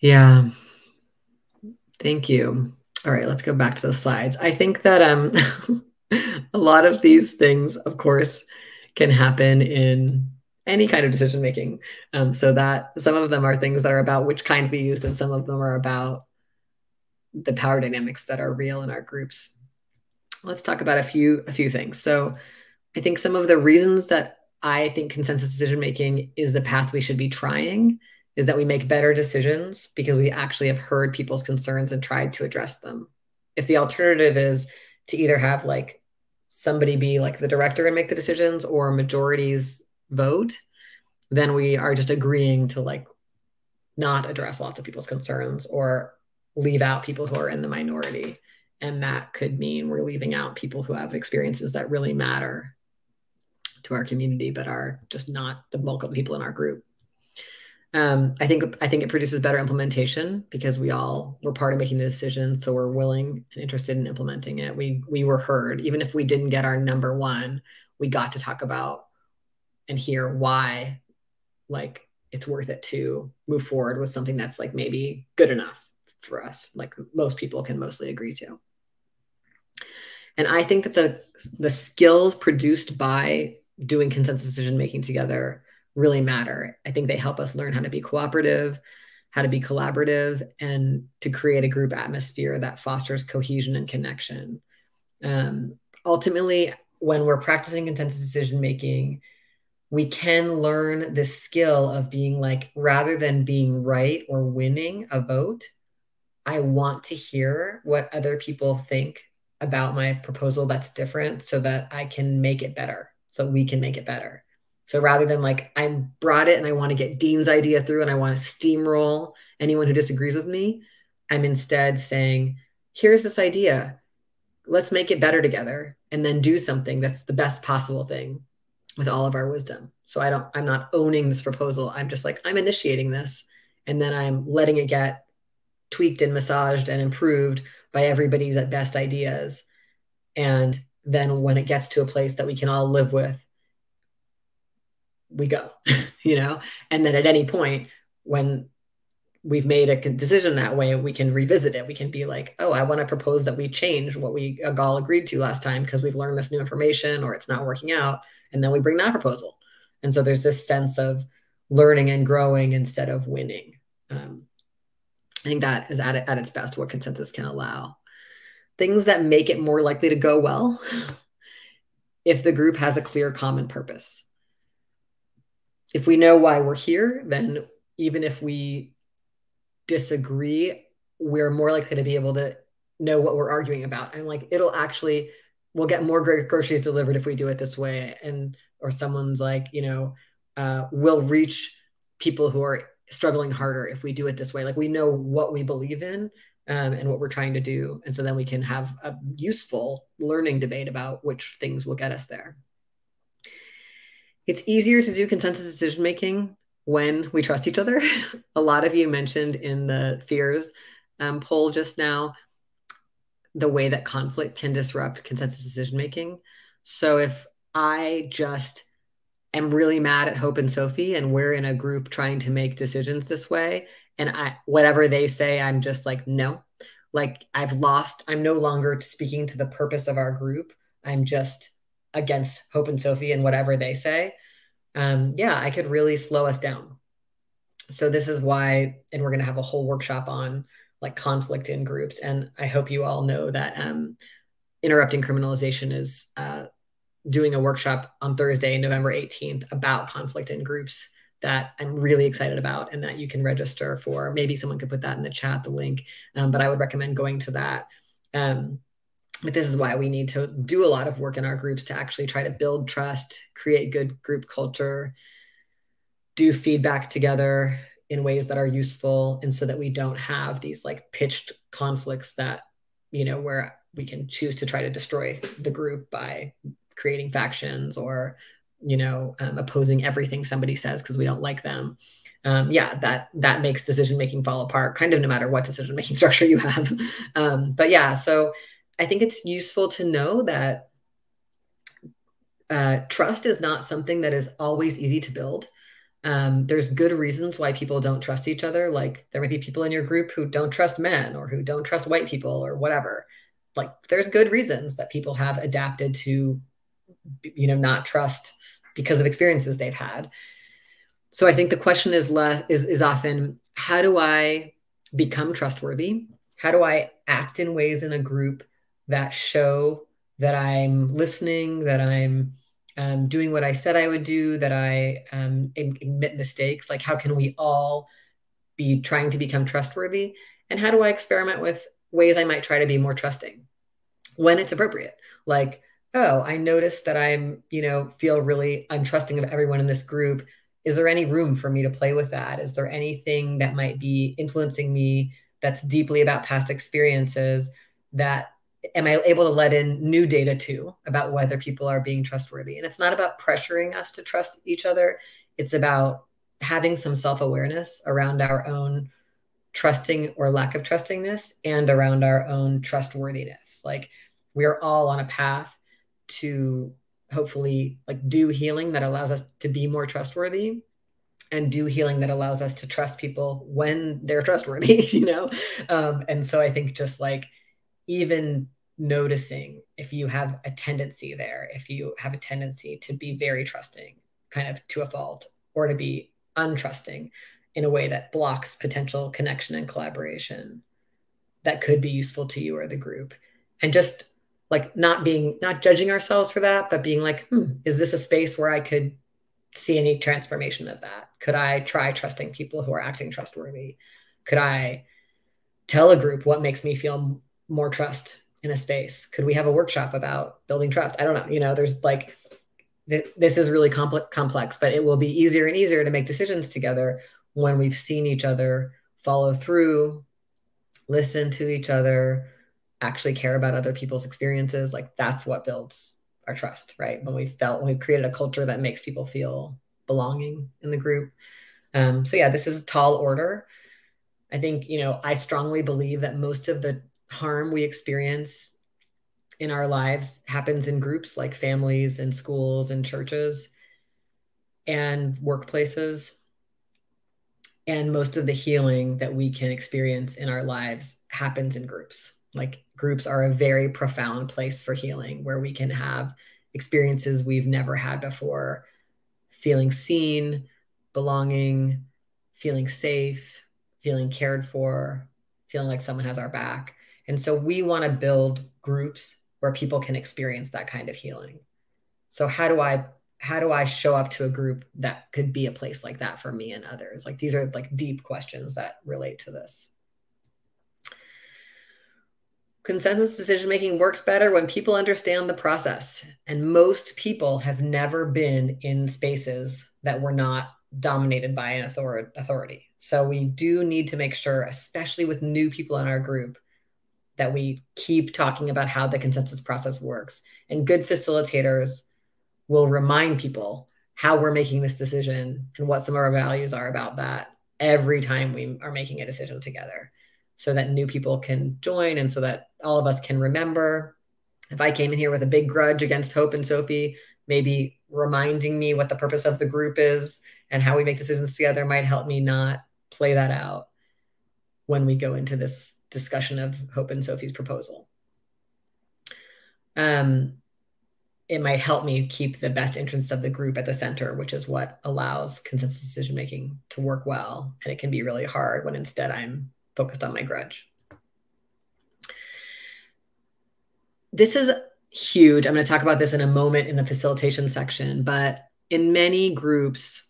S2: Yeah. Thank you. All right, let's go back to the slides. I think that um a lot of these things, of course, can happen in any kind of decision making. Um, so that some of them are things that are about which kind we used, and some of them are about the power dynamics that are real in our groups. Let's talk about a few a few things. So I think some of the reasons that I think consensus decision making is the path we should be trying is that we make better decisions because we actually have heard people's concerns and tried to address them. If the alternative is to either have like somebody be like the director and make the decisions or majorities vote, then we are just agreeing to like not address lots of people's concerns or leave out people who are in the minority. And that could mean we're leaving out people who have experiences that really matter to our community, but are just not the bulk of the people in our group. Um, I think I think it produces better implementation because we all were part of making the decision, so we're willing and interested in implementing it. We we were heard, even if we didn't get our number one, we got to talk about and hear why, like it's worth it to move forward with something that's like maybe good enough for us, like most people can mostly agree to. And I think that the the skills produced by doing consensus decision making together really matter. I think they help us learn how to be cooperative, how to be collaborative, and to create a group atmosphere that fosters cohesion and connection. Um, ultimately, when we're practicing consensus decision making, we can learn the skill of being like, rather than being right or winning a vote, I want to hear what other people think about my proposal that's different so that I can make it better, so we can make it better. So rather than like, I brought it and I want to get Dean's idea through and I want to steamroll anyone who disagrees with me, I'm instead saying, here's this idea. Let's make it better together and then do something that's the best possible thing with all of our wisdom. So I don't, I'm not owning this proposal. I'm just like, I'm initiating this and then I'm letting it get tweaked and massaged and improved by everybody's at best ideas. And then when it gets to a place that we can all live with, we go, you know? And then at any point, when we've made a decision that way, we can revisit it. We can be like, oh, I want to propose that we change what we all agreed to last time because we've learned this new information or it's not working out. And then we bring that proposal. And so there's this sense of learning and growing instead of winning. Um, I think that is at, at its best what consensus can allow. Things that make it more likely to go well if the group has a clear common purpose. If we know why we're here, then even if we disagree, we're more likely to be able to know what we're arguing about. And like, it'll actually, we'll get more groceries delivered if we do it this way. And, or someone's like, you know, uh, we'll reach people who are struggling harder if we do it this way. Like we know what we believe in um, and what we're trying to do. And so then we can have a useful learning debate about which things will get us there. It's easier to do consensus decision making when we trust each other. a lot of you mentioned in the fears um, poll just now the way that conflict can disrupt consensus decision making. So if I just am really mad at Hope and Sophie and we're in a group trying to make decisions this way and I whatever they say I'm just like no. Like I've lost I'm no longer speaking to the purpose of our group. I'm just against Hope and Sophie and whatever they say um, yeah, I could really slow us down. So this is why, and we're going to have a whole workshop on like conflict in groups. And I hope you all know that um, interrupting criminalization is uh, doing a workshop on Thursday, November 18th about conflict in groups that I'm really excited about and that you can register for. Maybe someone could put that in the chat, the link, um, but I would recommend going to that. Um, this is why we need to do a lot of work in our groups to actually try to build trust, create good group culture, do feedback together in ways that are useful and so that we don't have these like pitched conflicts that you know where we can choose to try to destroy the group by creating factions or you know um, opposing everything somebody says because we don't like them. Um, yeah that that makes decision making fall apart kind of no matter what decision making structure you have. Um, but yeah so I think it's useful to know that uh, trust is not something that is always easy to build. Um, there's good reasons why people don't trust each other. Like there might be people in your group who don't trust men or who don't trust white people or whatever. Like there's good reasons that people have adapted to, you know, not trust because of experiences they've had. So I think the question is less is is often how do I become trustworthy? How do I act in ways in a group that show that I'm listening, that I'm um, doing what I said I would do, that I um, admit mistakes. Like, how can we all be trying to become trustworthy? And how do I experiment with ways I might try to be more trusting when it's appropriate? Like, oh, I noticed that I'm, you know, feel really untrusting of everyone in this group. Is there any room for me to play with that? Is there anything that might be influencing me that's deeply about past experiences that am I able to let in new data too about whether people are being trustworthy? And it's not about pressuring us to trust each other. It's about having some self awareness around our own trusting or lack of trustingness and around our own trustworthiness. Like we are all on a path to hopefully like do healing that allows us to be more trustworthy and do healing that allows us to trust people when they're trustworthy you know um, and so i think just like even noticing if you have a tendency there, if you have a tendency to be very trusting, kind of to a fault, or to be untrusting in a way that blocks potential connection and collaboration that could be useful to you or the group. And just like not being, not judging ourselves for that, but being like, hmm, is this a space where I could see any transformation of that? Could I try trusting people who are acting trustworthy? Could I tell a group what makes me feel more trust in a space? Could we have a workshop about building trust? I don't know. You know, there's like, this is really complex, complex, but it will be easier and easier to make decisions together when we've seen each other follow through, listen to each other, actually care about other people's experiences. Like that's what builds our trust, right? When we felt, when we've created a culture that makes people feel belonging in the group. Um, so yeah, this is a tall order. I think, you know, I strongly believe that most of the harm we experience in our lives happens in groups like families and schools and churches and workplaces. And most of the healing that we can experience in our lives happens in groups. Like groups are a very profound place for healing where we can have experiences we've never had before, feeling seen, belonging, feeling safe, feeling cared for, feeling like someone has our back. And so we want to build groups where people can experience that kind of healing. So how do I how do I show up to a group that could be a place like that for me and others? Like these are like deep questions that relate to this. Consensus decision making works better when people understand the process. And most people have never been in spaces that were not dominated by an authority. So we do need to make sure, especially with new people in our group, that we keep talking about how the consensus process works. And good facilitators will remind people how we're making this decision and what some of our values are about that every time we are making a decision together so that new people can join and so that all of us can remember. If I came in here with a big grudge against Hope and Sophie, maybe reminding me what the purpose of the group is and how we make decisions together might help me not play that out when we go into this discussion of Hope and Sophie's proposal. Um, it might help me keep the best interests of the group at the center, which is what allows consensus decision making to work well. And it can be really hard when instead I'm focused on my grudge. This is huge. I'm going to talk about this in a moment in the facilitation section, but in many groups,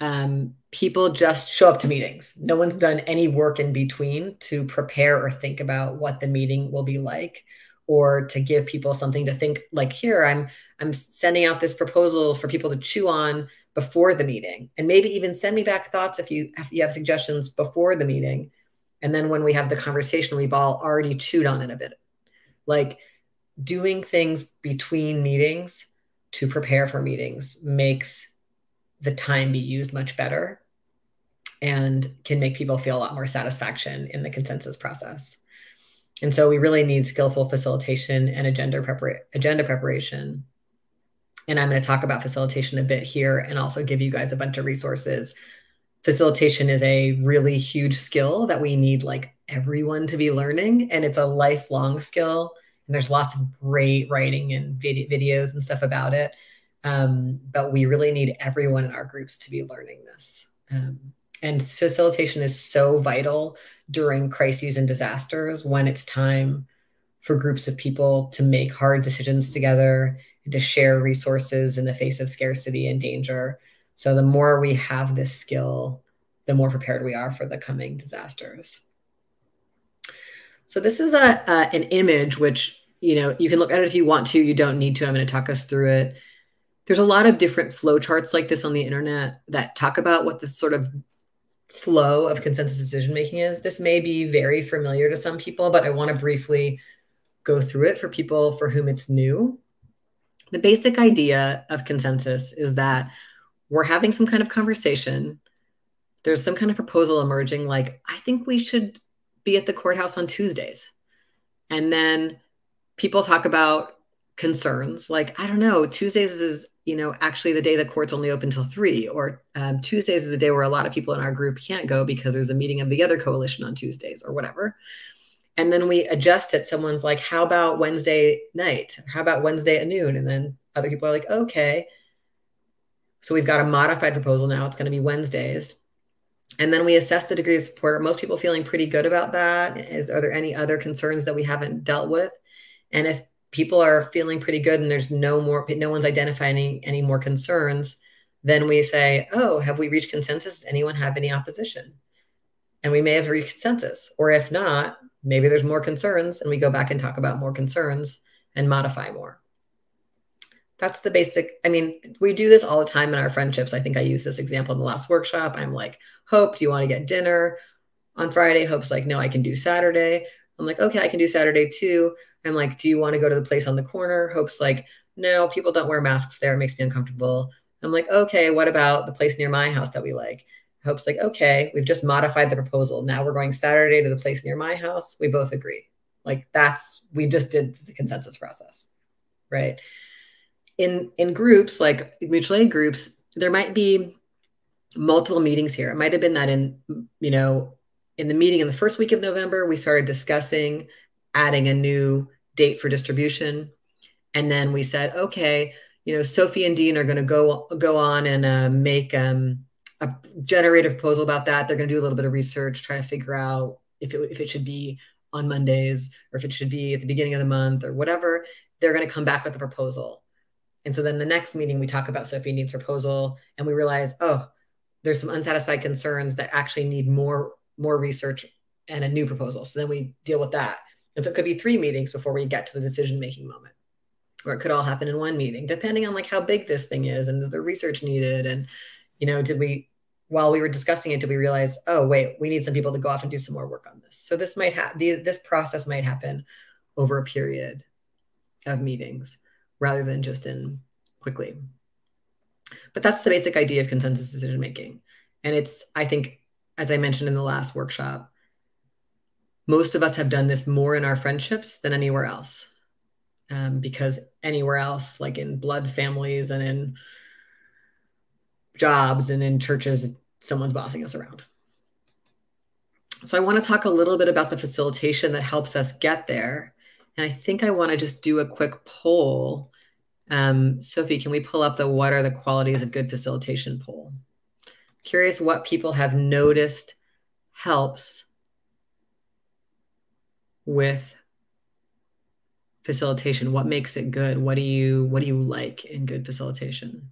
S2: um, people just show up to meetings. No one's done any work in between to prepare or think about what the meeting will be like or to give people something to think like here i'm i'm sending out this proposal for people to chew on before the meeting. And maybe even send me back thoughts if you if you have suggestions before the meeting. And then when we have the conversation we've all already chewed on it a bit. Like doing things between meetings to prepare for meetings makes the time be used much better and can make people feel a lot more satisfaction in the consensus process. And so we really need skillful facilitation and agenda, prepara- agenda preparation. And I'm going to talk about facilitation a bit here and also give you guys a bunch of resources. Facilitation is a really huge skill that we need like everyone to be learning, and it's a lifelong skill. And there's lots of great writing and vid- videos and stuff about it. Um, but we really need everyone in our groups to be learning this. Um, and facilitation is so vital during crises and disasters when it's time for groups of people to make hard decisions together and to share resources in the face of scarcity and danger. So the more we have this skill, the more prepared we are for the coming disasters. So this is a, an image which you know you can look at it if you want to. You don't need to. I'm going to talk us through it. There's a lot of different flow charts like this on the internet that talk about what this sort of flow of consensus decision making is. This may be very familiar to some people, but I want to briefly go through it for people for whom it's new. The basic idea of consensus is that we're having some kind of conversation. There's some kind of proposal emerging, like, I think we should be at the courthouse on Tuesdays. And then people talk about concerns like, I don't know, Tuesdays is you know, actually the day the court's only open till three, or um, Tuesdays is a day where a lot of people in our group can't go because there's a meeting of the other coalition on Tuesdays or whatever. And then we adjust it. Someone's like, how about Wednesday night? How about Wednesday at noon? And then other people are like, okay. So we've got a modified proposal now. It's going to be Wednesdays. And then we assess the degree of support. Most people feeling pretty good about that? Is are there any other concerns that we haven't dealt with? And if people are feeling pretty good and there's no more, no one's identifying any, any more concerns, then we say, oh, have we reached consensus? Does anyone have any opposition? And we may have reached consensus. Or if not, maybe there's more concerns and we go back and talk about more concerns and modify more. That's the basic. I mean, we do this all the time in our friendships. I think I used this example in the last workshop. I'm like, Hope, do you want to get dinner on Friday? Hope's like, No, I can do Saturday. I'm like, Okay, I can do Saturday too. I'm like, Do you want to go to the place on the corner? Hope's like, No, people don't wear masks there. It makes me uncomfortable. I'm like, Okay, what about the place near my house that we like? Hope's like, Okay, we've just modified the proposal. Now we're going Saturday to the place near my house. We both agree. Like, that's, we just did the consensus process. Right in in groups like mutual aid groups there might be multiple meetings here it might have been that in you know in the meeting in the first week of november we started discussing adding a new date for distribution and then we said okay you know sophie and dean are going to go go on and uh, make um, a generate a proposal about that they're going to do a little bit of research try to figure out if it, if it should be on mondays or if it should be at the beginning of the month or whatever they're going to come back with a proposal and so then the next meeting, we talk about Sophie needs proposal, and we realize, oh, there's some unsatisfied concerns that actually need more more research and a new proposal. So then we deal with that. And so it could be three meetings before we get to the decision making moment, or it could all happen in one meeting, depending on like how big this thing is and is the research needed, and you know, did we while we were discussing it, did we realize, oh wait, we need some people to go off and do some more work on this. So this might have this process might happen over a period of meetings rather than just in quickly. But that's the basic idea of consensus decision making. And it's, I think, as I mentioned in the last workshop, most of us have done this more in our friendships than anywhere else. Um, because anywhere else, like in blood families and in jobs and in churches, someone's bossing us around. So I want to talk a little bit about the facilitation that helps us get there and I think I want to just do a quick poll. Um, Sophie, can we pull up the what are the qualities of good facilitation poll? Curious what people have noticed helps with facilitation. What makes it good? What do you what do you like in good facilitation?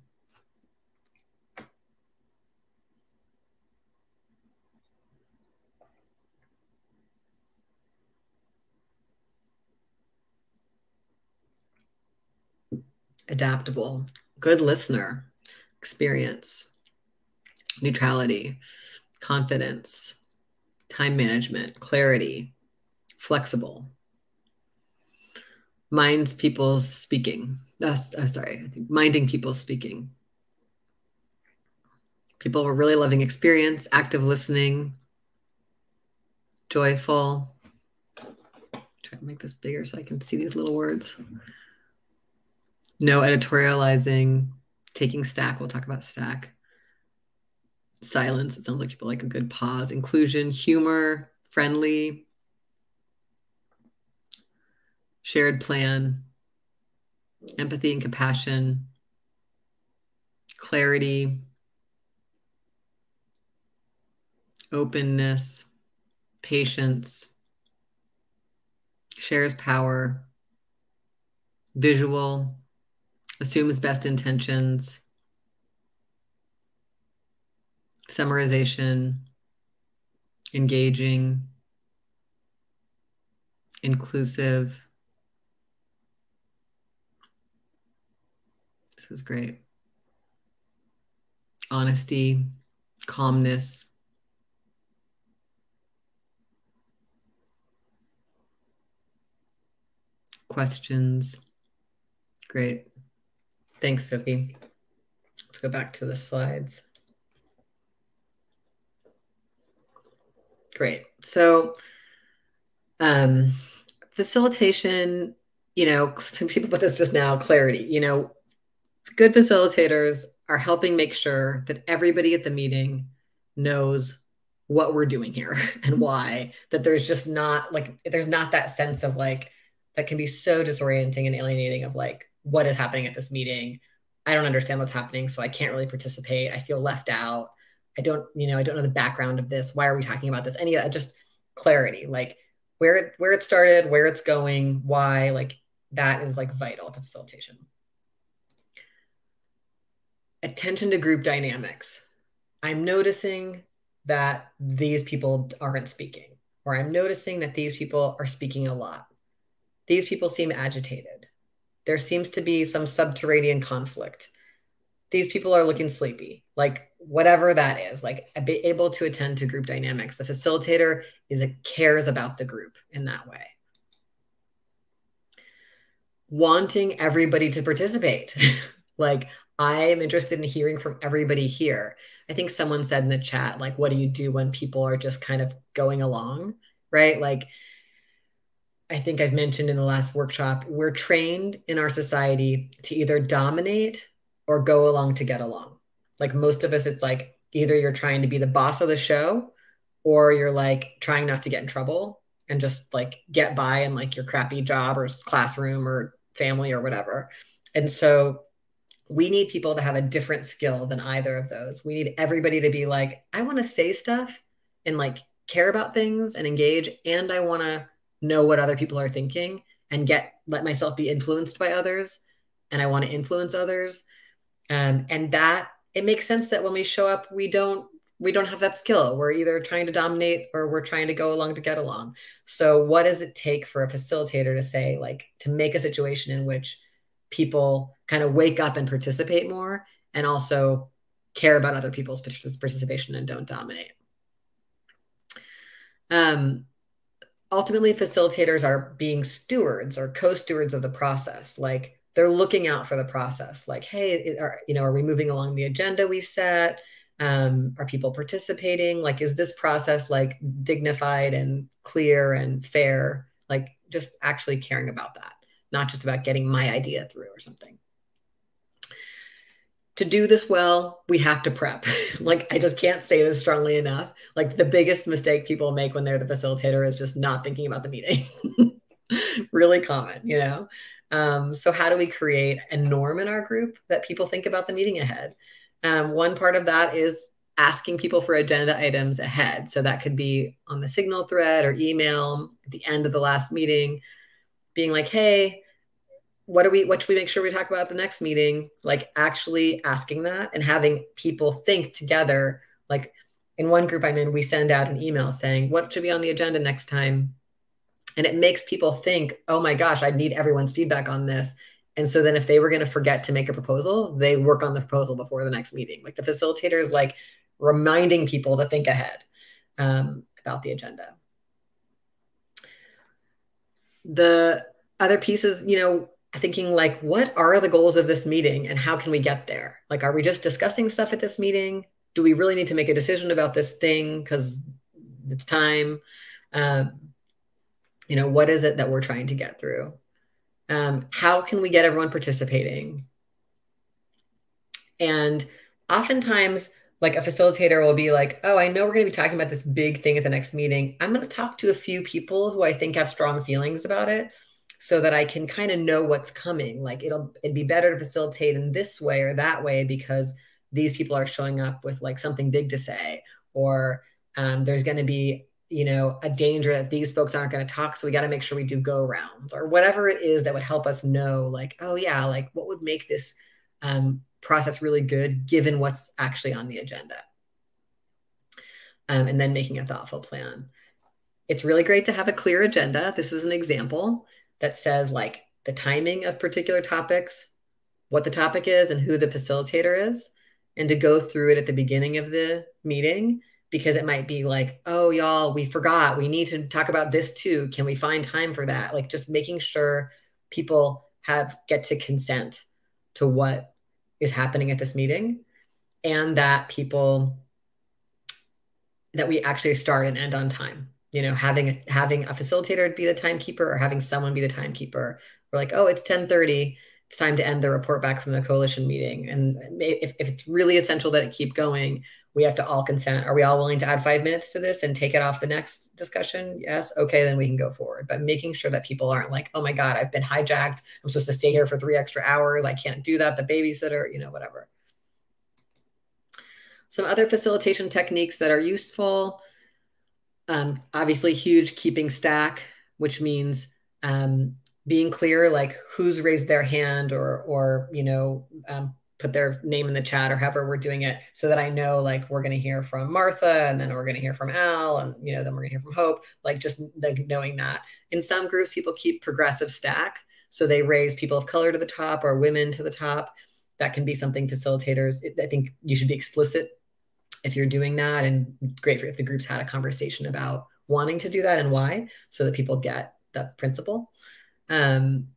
S2: adaptable, good listener, experience, neutrality, confidence, time management, clarity, flexible, minds people's speaking. Uh, uh, sorry, I think minding people's speaking. People were really loving experience, active listening, joyful. Try to make this bigger so I can see these little words no editorializing, taking stack. We'll talk about stack. Silence. It sounds like people like a good pause. Inclusion, humor, friendly, shared plan, empathy and compassion, clarity, openness, patience, shares power, visual, assumes best intentions, summarization, engaging, inclusive. This is great. Honesty, calmness. Questions. Great. Thanks, Sophie. Let's go back to the slides. Great. So um, facilitation, you know, people put this just now, clarity, you know, good facilitators are helping make sure that everybody at the meeting knows what we're doing here and why that there's just not like there's not that sense of like that can be so disorienting and alienating of like what is happening at this meeting. I don't understand what's happening so i can't really participate. I feel left out. I don't you know i don't know the background of this. Why are we talking about this? Any of just clarity like where it where it started where it's going why like that is like vital to facilitation attention to group dynamics i'm noticing that these people aren't speaking, or I'm noticing that these people are speaking a lot. These people seem agitated. There seems to be some subterranean conflict. These people are looking sleepy, like whatever that is, like be able to attend to group dynamics. The facilitator is a cares about the group in that way. Wanting everybody to participate. like I am interested in hearing from everybody here. I think someone said in the chat, like, what do you do when people are just kind of going along? Right. Like, I think I've mentioned in the last workshop, we're trained in our society to either dominate or go along to get along. Like, most of us, it's like either you're trying to be the boss of the show or you're like trying not to get in trouble and just like get by in like your crappy job or classroom or family or whatever. And so we need people to have a different skill than either of those. We need everybody to be like, I want to say stuff and like care about things and engage. And I want to know what other people are thinking and get, let myself be influenced by others. And I want to influence others. Um, and that it makes sense that when we show up, we don't, we don't have that skill. We're either trying to dominate or we're trying to go along to get along. So what does it take for a facilitator to say, like, to make a situation in which people kind of wake up and participate more and also care about other people's participation and don't dominate. Um, ultimately, facilitators are being stewards or co-stewards of the process. Like they're looking out for the process. Like, hey, are, you know, are we moving along the agenda we set? Um, are people participating? Like, is this process like dignified and clear and fair? Like, just actually caring about that not just about getting my idea through or something. To do this well, we have to prep. like, I just can't say this strongly enough. Like, the biggest mistake people make when they're the facilitator is just not thinking about the meeting. really common, you know? Um, so, how do we create a norm in our group that people think about the meeting ahead? Um, one part of that is asking people for agenda items ahead. So, that could be on the signal thread or email at the end of the last meeting, being like, hey, what do we what should we make sure we talk about at the next meeting? Like actually asking that and having people think together. Like in one group i'm in we send out an email saying what should be on the agenda next time? And it makes people think oh my gosh i need everyone's feedback on this. And so then if they were going to forget to make a proposal they work on the proposal before the next meeting. Like the facilitator is like reminding people to think ahead um, about the agenda. The other pieces you know thinking like what are the goals of this meeting and how can we get there? Like are we just discussing stuff at this meeting? Do we really need to make a decision about this thing because it's time? Um, you know what is it that we're trying to get through? Um, how can we get everyone participating? And oftentimes like a facilitator will be like oh i know we're going to be talking about this big thing at the next meeting. I'm going to talk to a few people who i think have strong feelings about it so that I can kind of know what's coming. Like it'll it'd be better to facilitate in this way or that way because these people are showing up with like something big to say, or um, there's going to be you know a danger that these folks aren't going to talk, so we got to make sure we do go rounds or whatever it is that would help us know like oh yeah like what would make this um, process really good given what's actually on the agenda. Um, and then making a thoughtful plan. It's really great to have a clear agenda. This is an example that says like the timing of particular topics, what the topic is, and who the facilitator is, and to go through it at the beginning of the meeting because it might be like, oh, y'all, we forgot. We need to talk about this too. Can we find time for that? Like just making sure people have get to consent to what is happening at this meeting and that people that we actually start and end on time you know having a, having a facilitator be the timekeeper or having someone be the timekeeper we're like oh it's 1030 it's time to end the report back from the coalition meeting. And if, if it's really essential that it keep going, we have to all consent. Are we all willing to add five minutes to this and take it off the next discussion? Yes. Okay, then we can go forward. But making sure that people aren't like, oh my God, I've been hijacked. I'm supposed to stay here for three extra hours. I can't do that. The babysitter, you know, whatever. Some other facilitation techniques that are useful. Um, obviously, huge keeping stack, which means um, being clear, like who's raised their hand or, or you know, um, put their name in the chat or however we're doing it, so that I know like we're going to hear from Martha and then we're going to hear from Al and you know then we're going to hear from Hope. Like just like knowing that. In some groups, people keep progressive stack, so they raise people of color to the top or women to the top. That can be something facilitators. I think you should be explicit if you're doing that, and great if the groups had a conversation about wanting to do that and why, so that people get the principle. Um,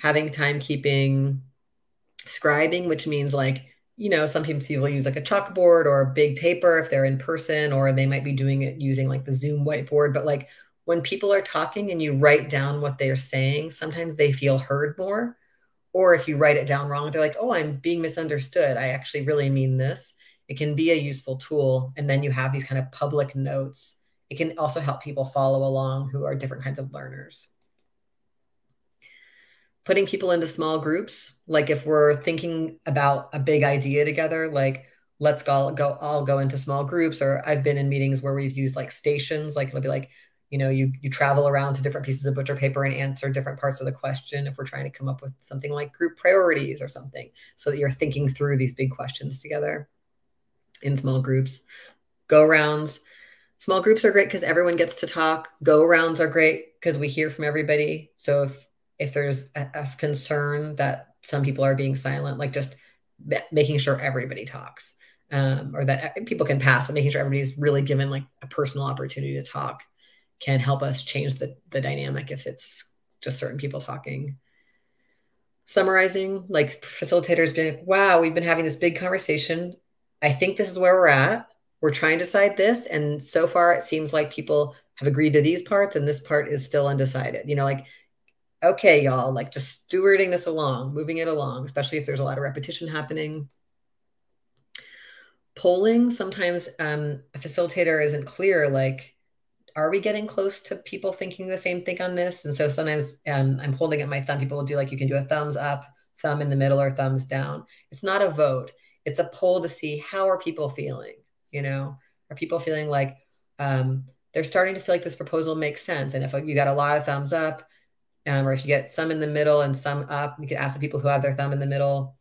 S2: having timekeeping, scribing, which means like, you know, sometimes people use like a chalkboard or a big paper if they're in person, or they might be doing it using like the Zoom whiteboard. But like when people are talking and you write down what they're saying, sometimes they feel heard more. Or if you write it down wrong, they're like, oh, I'm being misunderstood. I actually really mean this. It can be a useful tool. And then you have these kind of public notes. It can also help people follow along who are different kinds of learners putting people into small groups like if we're thinking about a big idea together like let's go go all go into small groups or i've been in meetings where we've used like stations like it'll be like you know you you travel around to different pieces of butcher paper and answer different parts of the question if we're trying to come up with something like group priorities or something so that you're thinking through these big questions together in small groups go rounds small groups are great because everyone gets to talk go rounds are great because we hear from everybody so if if there's a, a concern that some people are being silent, like just making sure everybody talks um, or that uh, people can pass, but making sure everybody's really given like a personal opportunity to talk can help us change the, the dynamic if it's just certain people talking. Summarizing, like facilitators being like, wow, we've been having this big conversation. I think this is where we're at. We're trying to decide this. And so far, it seems like people have agreed to these parts and this part is still undecided. You know, like okay, y'all, like just stewarding this along, moving it along, especially if there's a lot of repetition happening. Polling, sometimes um, a facilitator isn't clear, like, are we getting close to people thinking the same thing on this? And so sometimes um, I'm holding up my thumb. People will do like, you can do a thumbs up, thumb in the middle, or thumbs down. It's not a vote. It's a poll to see how are people feeling, you know? Are people feeling like um, they're starting to feel like this proposal makes sense? And if you got a lot of thumbs up, um, or if you get some in the middle and some up, you could ask the people who have their thumb in the middle,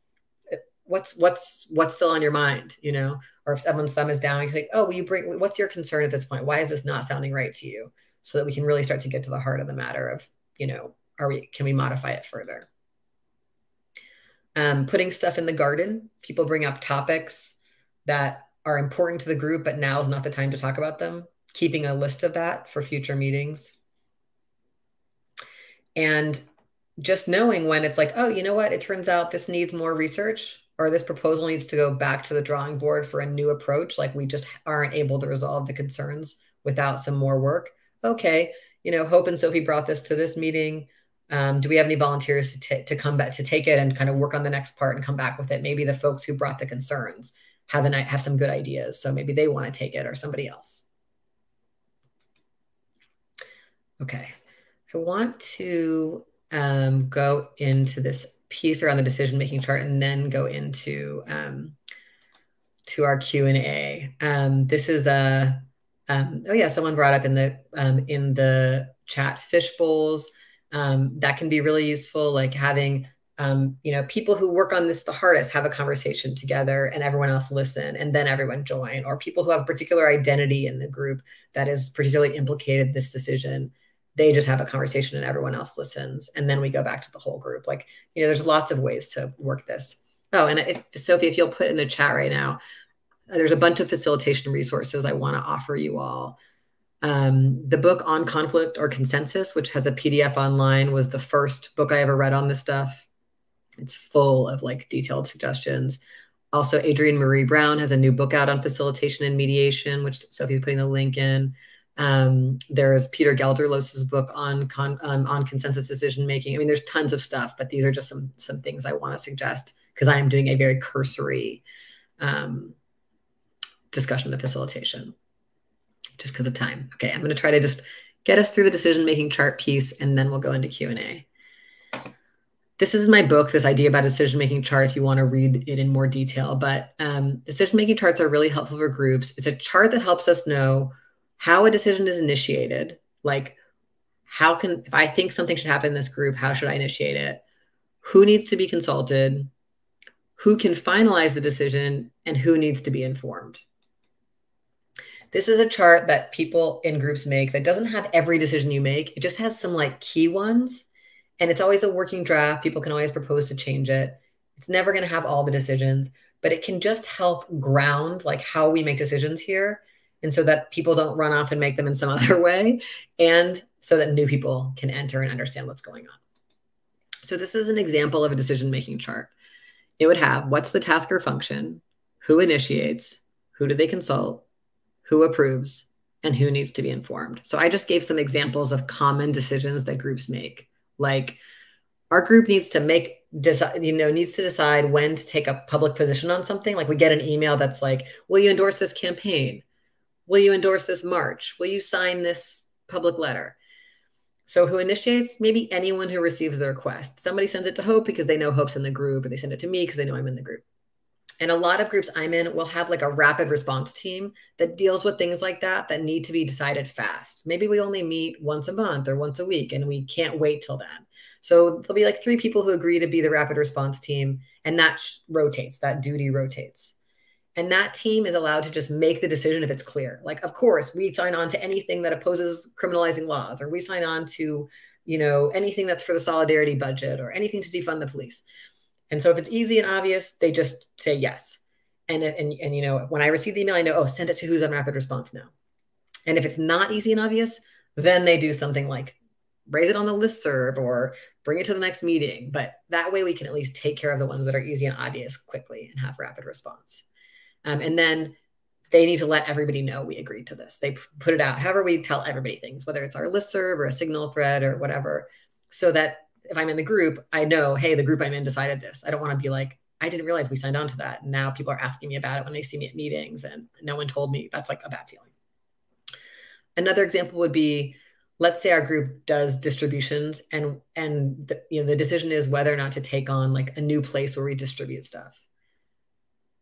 S2: what's what's what's still on your mind, you know? Or if someone's thumb is down, you say, oh, will you bring? What's your concern at this point? Why is this not sounding right to you? So that we can really start to get to the heart of the matter of, you know, are we can we modify it further? Um, putting stuff in the garden. People bring up topics that are important to the group, but now is not the time to talk about them. Keeping a list of that for future meetings. And just knowing when it's like oh you know what? It turns out this needs more research or this proposal needs to go back to the drawing board for a new approach. Like we just aren't able to resolve the concerns without some more work. Okay you know hope and sophie brought this to this meeting um, do we have any volunteers to, to come back to take it and kind of work on the next part and come back with it maybe the folks who brought the concerns have an have some good ideas so maybe they want to take it or somebody else okay I want to um, go into this piece around the decision making chart and then go into um, to our Q and A. Um, this is a um, oh yeah, someone brought up in the um, in the chat fish bowls. Um, that can be really useful, like having um, you know people who work on this the hardest have a conversation together and everyone else listen and then everyone join or people who have particular identity in the group that is particularly implicated this decision they just have a conversation and everyone else listens and then we go back to the whole group. Like you know there's lots of ways to work this. Oh and if sophie if you'll put in the chat right now there's a bunch of facilitation resources i want to offer you all um, the book on conflict or consensus which has a pdf online was the first book i ever read on this stuff. It's full of like detailed suggestions. Also adrienne maree brown has a new book out on facilitation and mediation which sophie's putting the link in. Um, there's Peter Gelderloos's book on con, um, on consensus decision making. I mean, there's tons of stuff, but these are just some some things I want to suggest because I am doing a very cursory um, discussion of facilitation just because of time. Okay, I'm going to try to just get us through the decision making chart piece, and then we'll go into Q and A. This is my book, this idea about decision making chart, if you want to read it in more detail. But um, decision making charts are really helpful for groups. It's a chart that helps us know how a decision is initiated. Like, how can, if I think something should happen in this group, how should I initiate it? Who needs to be consulted? Who can finalize the decision? And who needs to be informed? This is a chart that people in groups make that doesn't have every decision you make. It just has some like key ones and it's always a working draft. People can always propose to change it. It's never going to have all the decisions, but it can just help ground like how we make decisions here. And so that people don't run off and make them in some other way. And so that new people can enter and understand what's going on. So this is an example of a decision making chart. It would have what's the task or function, who initiates, who do they consult, who approves, and who needs to be informed. So I just gave some examples of common decisions that groups make. Like our group needs to make decide, you know, needs to decide when to take a public position on something. Like we get an email that's like, will you endorse this campaign? Will you endorse this march? Will you sign this public letter? So who initiates? Maybe anyone who receives the request. Somebody sends it to Hope because they know Hope's in the group, and they send it to me because they know I'm in the group. And a lot of groups I'm in will have like a rapid response team that deals with things like that that need to be decided fast. Maybe we only meet once a month or once a week and we can't wait till then. So there'll be like three people who agree to be the rapid response team and that rotates, that duty rotates. And that team is allowed to just make the decision if it's clear. Like, of course, we sign on to anything that opposes criminalizing laws, or we sign on to, you know, anything that's for the solidarity budget or anything to defund the police. And so if it's easy and obvious, they just say yes. And, and, and you know, when I receive the email, I know, oh, send it to who's on rapid response now. And if it's not easy and obvious, then they do something like raise it on the list serve or bring it to the next meeting. But that way we can at least take care of the ones that are easy and obvious quickly and have rapid response. Um, and then they need to let everybody know we agreed to this. They put it out, however we tell everybody things, whether it's our list serve or a signal thread or whatever, so that if I'm in the group, I know, hey, the group I'm in decided this. I don't want to be like, I didn't realize we signed on to that. Now people are asking me about it when they see me at meetings and no one told me. That's like a bad feeling. Another example would be let's say our group does distributions and and the, you know the decision is whether or not to take on like a new place where we distribute stuff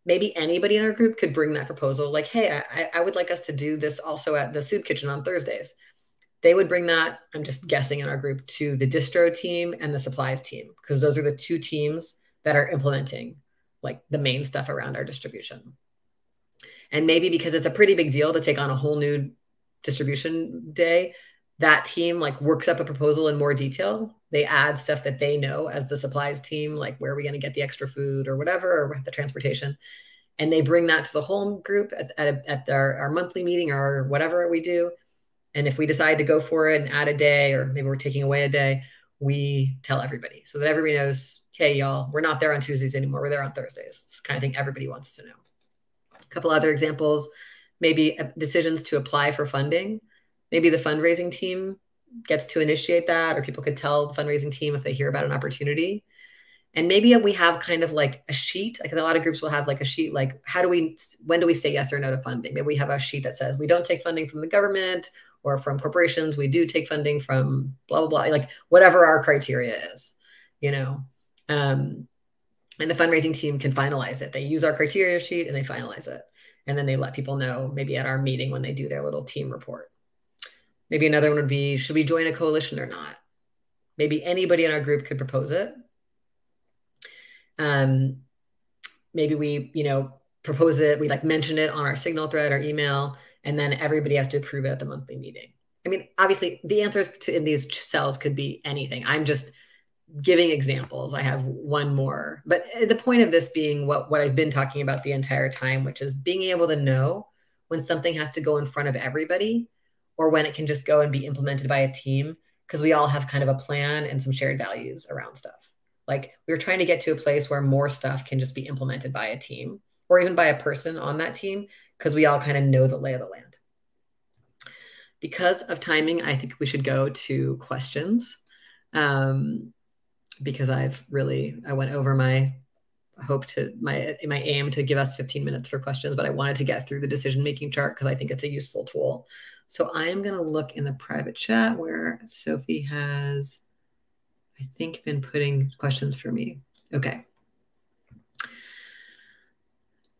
S2: maybe anybody in our group could bring that proposal like hey I, I would like us to do this also at the soup kitchen on thursdays they would bring that i'm just guessing in our group to the distro team and the supplies team because those are the two teams that are implementing like the main stuff around our distribution. And maybe because it's a pretty big deal to take on a whole new distribution day that team like works up a proposal in more detail. They add stuff that they know as the supplies team like where are we going to get the extra food or whatever or the transportation. And they bring that to the home group at, at, at our, our monthly meeting or whatever we do and if we decide to go for it and add a day, or maybe we're taking away a day, we tell everybody so that everybody knows, hey, y'all, we're not there on Tuesdays anymore. We're there on Thursdays. It's kind of thing everybody wants to know. A couple other examples, maybe uh, decisions to apply for funding. Maybe the fundraising team gets to initiate that, or people could tell the fundraising team if they hear about an opportunity. And maybe we have kind of like a sheet, like a lot of groups will have like a sheet, like how do we, when do we say yes or no to funding? Maybe we have a sheet that says we don't take funding from the government or from corporations. We do take funding from blah, blah, blah, like whatever our criteria is, you know. Um, and the fundraising team can finalize it. They use our criteria sheet and they finalize it. And then they let people know maybe at our meeting when they do their little team report. Maybe another one would be should we join a coalition or not? Maybe anybody in our group could propose it. Um, maybe we, you know, propose it, we like mention it on our signal thread or email, and then everybody has to approve it at the monthly meeting. I mean, obviously, the answers to in these cells could be anything. I'm just giving examples. I have one more, but uh, the point of this being what what I've been talking about the entire time, which is being able to know when something has to go in front of everybody, or when it can just go and be implemented by a team, because we all have kind of a plan and some shared values around stuff. Like we are trying to get to a place where more stuff can just be implemented by a team or even by a person on that team because we all kind of know the lay of the land. because of timing, I think we should go to questions. Um, because I've really I went over my hope to my my aim to give us 15 minutes for questions, but I wanted to get through the decision making chart because I think it's a useful tool. So I am going to look in the private chat where Sophie has, I think, been putting questions for me. Okay.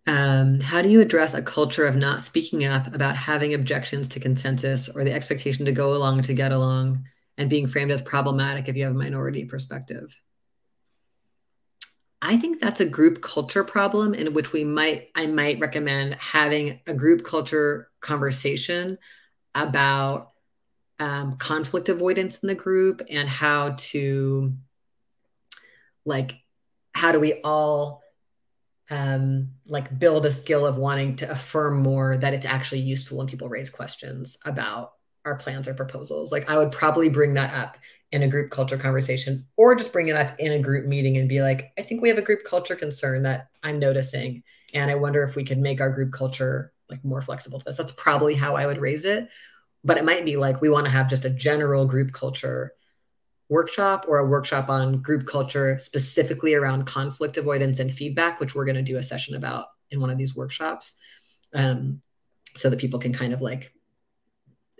S2: Um, how do you address a culture of not speaking up about having objections to consensus or the expectation to go along to get along and being framed as problematic if you have a minority perspective? I think that's a group culture problem in which we might, I might recommend having a group culture conversation about um, conflict avoidance in the group and how to, like, how do we all um, like build a skill of wanting to affirm more that it's actually useful when people raise questions about our plans or proposals. Like I would probably bring that up in a group culture conversation or just bring it up in a group meeting and be like, I think we have a group culture concern that I'm noticing. And I wonder if we could make our group culture like more flexible to this. That's probably how I would raise it. But it might be like we want to have just a general group culture workshop or a workshop on group culture specifically around conflict avoidance and feedback, which we're going to do a session about in one of these workshops. Um, so that people can kind of like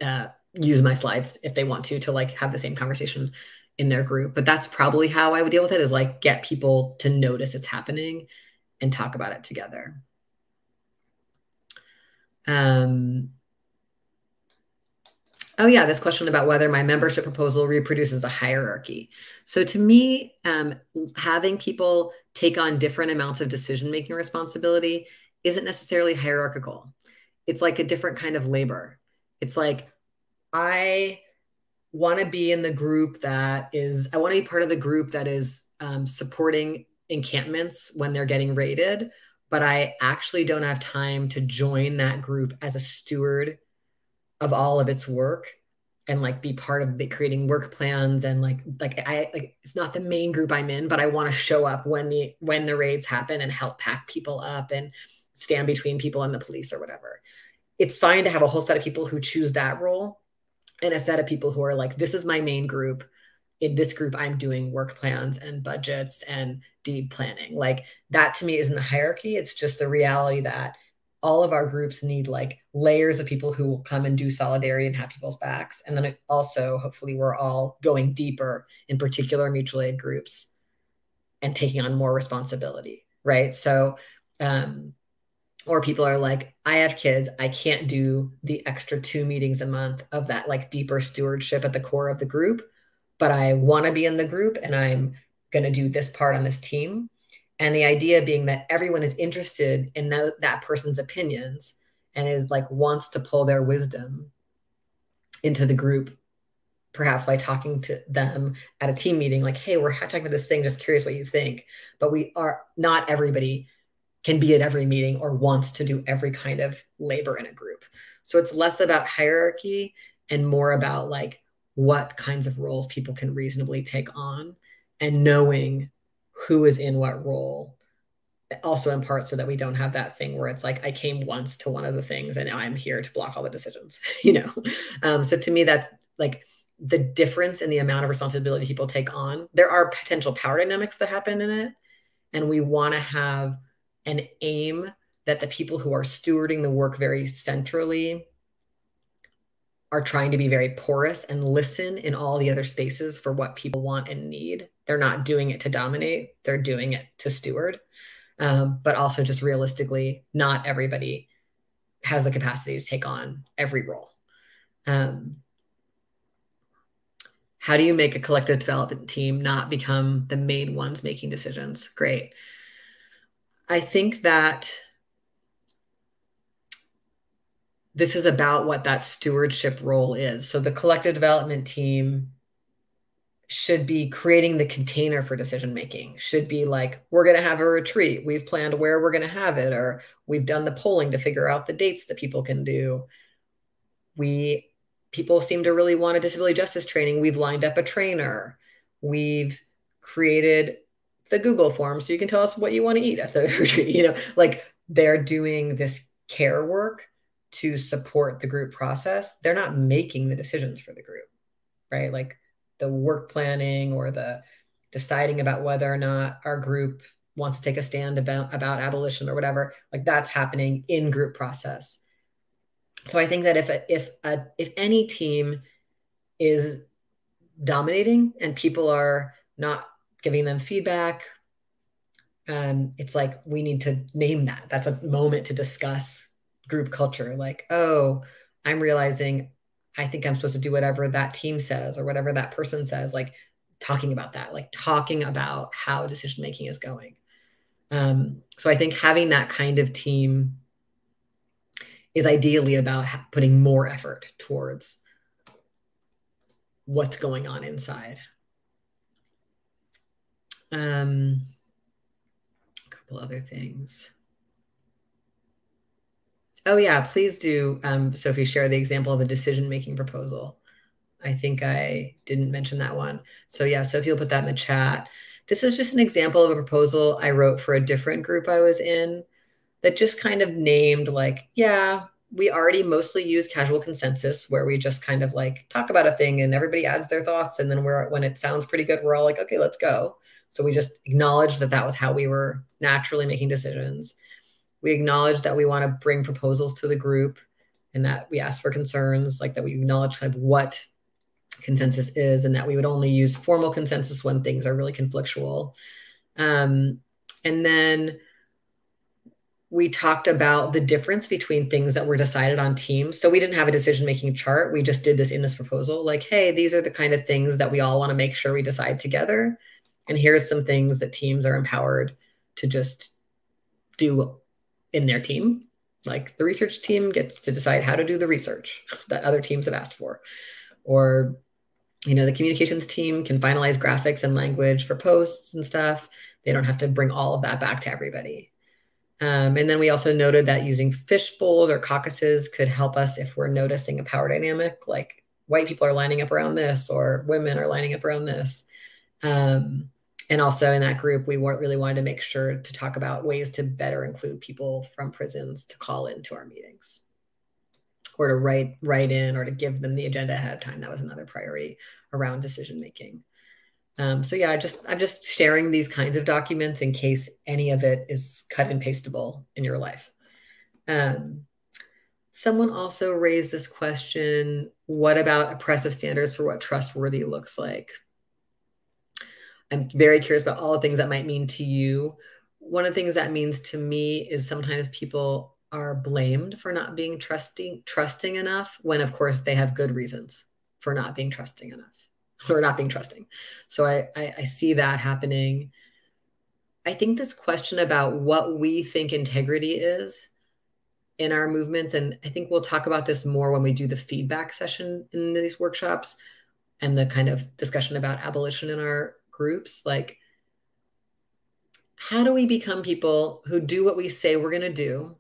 S2: uh, use my slides if they want to to like have the same conversation in their group. But that's probably how I would deal with it is like get people to notice it's happening and talk about it together. Um, Oh, yeah, this question about whether my membership proposal reproduces a hierarchy. So, to me, um, having people take on different amounts of decision making responsibility isn't necessarily hierarchical. It's like a different kind of labor. It's like, I want to be in the group that is, I want to be part of the group that is um, supporting encampments when they're getting raided, but I actually don't have time to join that group as a steward of all of its work and like be part of it, creating work plans and like like I like it's not the main group I'm in, but I want to show up when the when the raids happen and help pack people up and stand between people and the police or whatever. It's fine to have a whole set of people who choose that role and a set of people who are like, this is my main group. In this group, I'm doing work plans and budgets and deed planning. Like that to me isn't a hierarchy. It's just the reality that all of our groups need like layers of people who will come and do solidarity and have people's backs. And then also, hopefully, we're all going deeper in particular mutual aid groups and taking on more responsibility, right? So, um, or people are like, I have kids, I can't do the extra two meetings a month of that like deeper stewardship at the core of the group, but I want to be in the group and I'm going to do this part on this team and the idea being that everyone is interested in that, that person's opinions and is like wants to pull their wisdom into the group perhaps by talking to them at a team meeting like hey we're talking about this thing just curious what you think. But we are not everybody can be at every meeting or wants to do every kind of labor in a group. So it's less about hierarchy and more about like what kinds of roles people can reasonably take on and knowing who is in what role also in part so that we don't have that thing where it's like i came once to one of the things and i'm here to block all the decisions you know um, so to me that's like the difference in the amount of responsibility people take on there are potential power dynamics that happen in it and we want to have an aim that the people who are stewarding the work very centrally are trying to be very porous and listen in all the other spaces for what people want and need. They're not doing it to dominate, they're doing it to steward. Um, but also, just realistically, not everybody has the capacity to take on every role. Um, how do you make a collective development team not become the main ones making decisions? Great. I think that this is about what that stewardship role is. So the collective development team should be creating the container for decision making should be like we're going to have a retreat we've planned where we're going to have it or we've done the polling to figure out the dates that people can do we people seem to really want a disability justice training we've lined up a trainer we've created the google form so you can tell us what you want to eat at the retreat you know like they're doing this care work to support the group process, they're not making the decisions for the group, right? Like the work planning or the deciding about whether or not our group wants to take a stand about, about abolition or whatever, like that's happening in group process. So I think that if a, if a, if any team is dominating and people are not giving them feedback, um, it's like we need to name that. That's a moment to discuss group culture. Like, oh, I'm realizing I think I'm supposed to do whatever that team says or whatever that person says. Like talking about that, like talking about how decision making is going. Um, so I think having that kind of team is ideally about putting more effort towards what's going on inside. Um, a couple other things. Oh yeah, please do, um, Sophie, share the example of a decision-making proposal. I think I didn't mention that one. So yeah, Sophie will put that in the chat. This is just an example of a proposal I wrote for a different group I was in that just kind of named like, yeah, we already mostly use casual consensus where we just kind of like talk about a thing and everybody adds their thoughts and then we're when it sounds pretty good we're all like okay let's go so we just acknowledged that that was how we were naturally making decisions we acknowledge that we want to bring proposals to the group and that we ask for concerns like that we acknowledge kind of what consensus is and that we would only use formal consensus when things are really conflictual um, and then we talked about the difference between things that were decided on teams. So we didn't have a decision making chart. We just did this in this proposal like, hey, these are the kind of things that we all want to make sure we decide together. And here's some things that teams are empowered to just do in their team. Like the research team gets to decide how to do the research that other teams have asked for. Or, you know, the communications team can finalize graphics and language for posts and stuff. They don't have to bring all of that back to everybody um, and then we also noted that using fish bowls or caucuses could help us if we're noticing a power dynamic, like white people are lining up around this or women are lining up around this. Um, and also in that group, we really wanted to make sure to talk about ways to better include people from prisons to call into our meetings or to write write in or to give them the agenda ahead of time. That was another priority around decision making. Um, so yeah, I just I'm just sharing these kinds of documents in case any of it is cut and pastable in your life. Um, someone also raised this question: What about oppressive standards for what trustworthy looks like? I'm very curious about all the things that might mean to you. One of the things that means to me is sometimes people are blamed for not being trusting trusting enough when of course they have good reasons for not being trusting enough or not being trusting. So I, I, I see that happening. I think this question about what we think integrity is in our movements, and I think we'll talk about this more when we do the feedback session in these workshops and the kind of discussion about abolition in our groups. Like, how do we become people who do what we say we're going to do,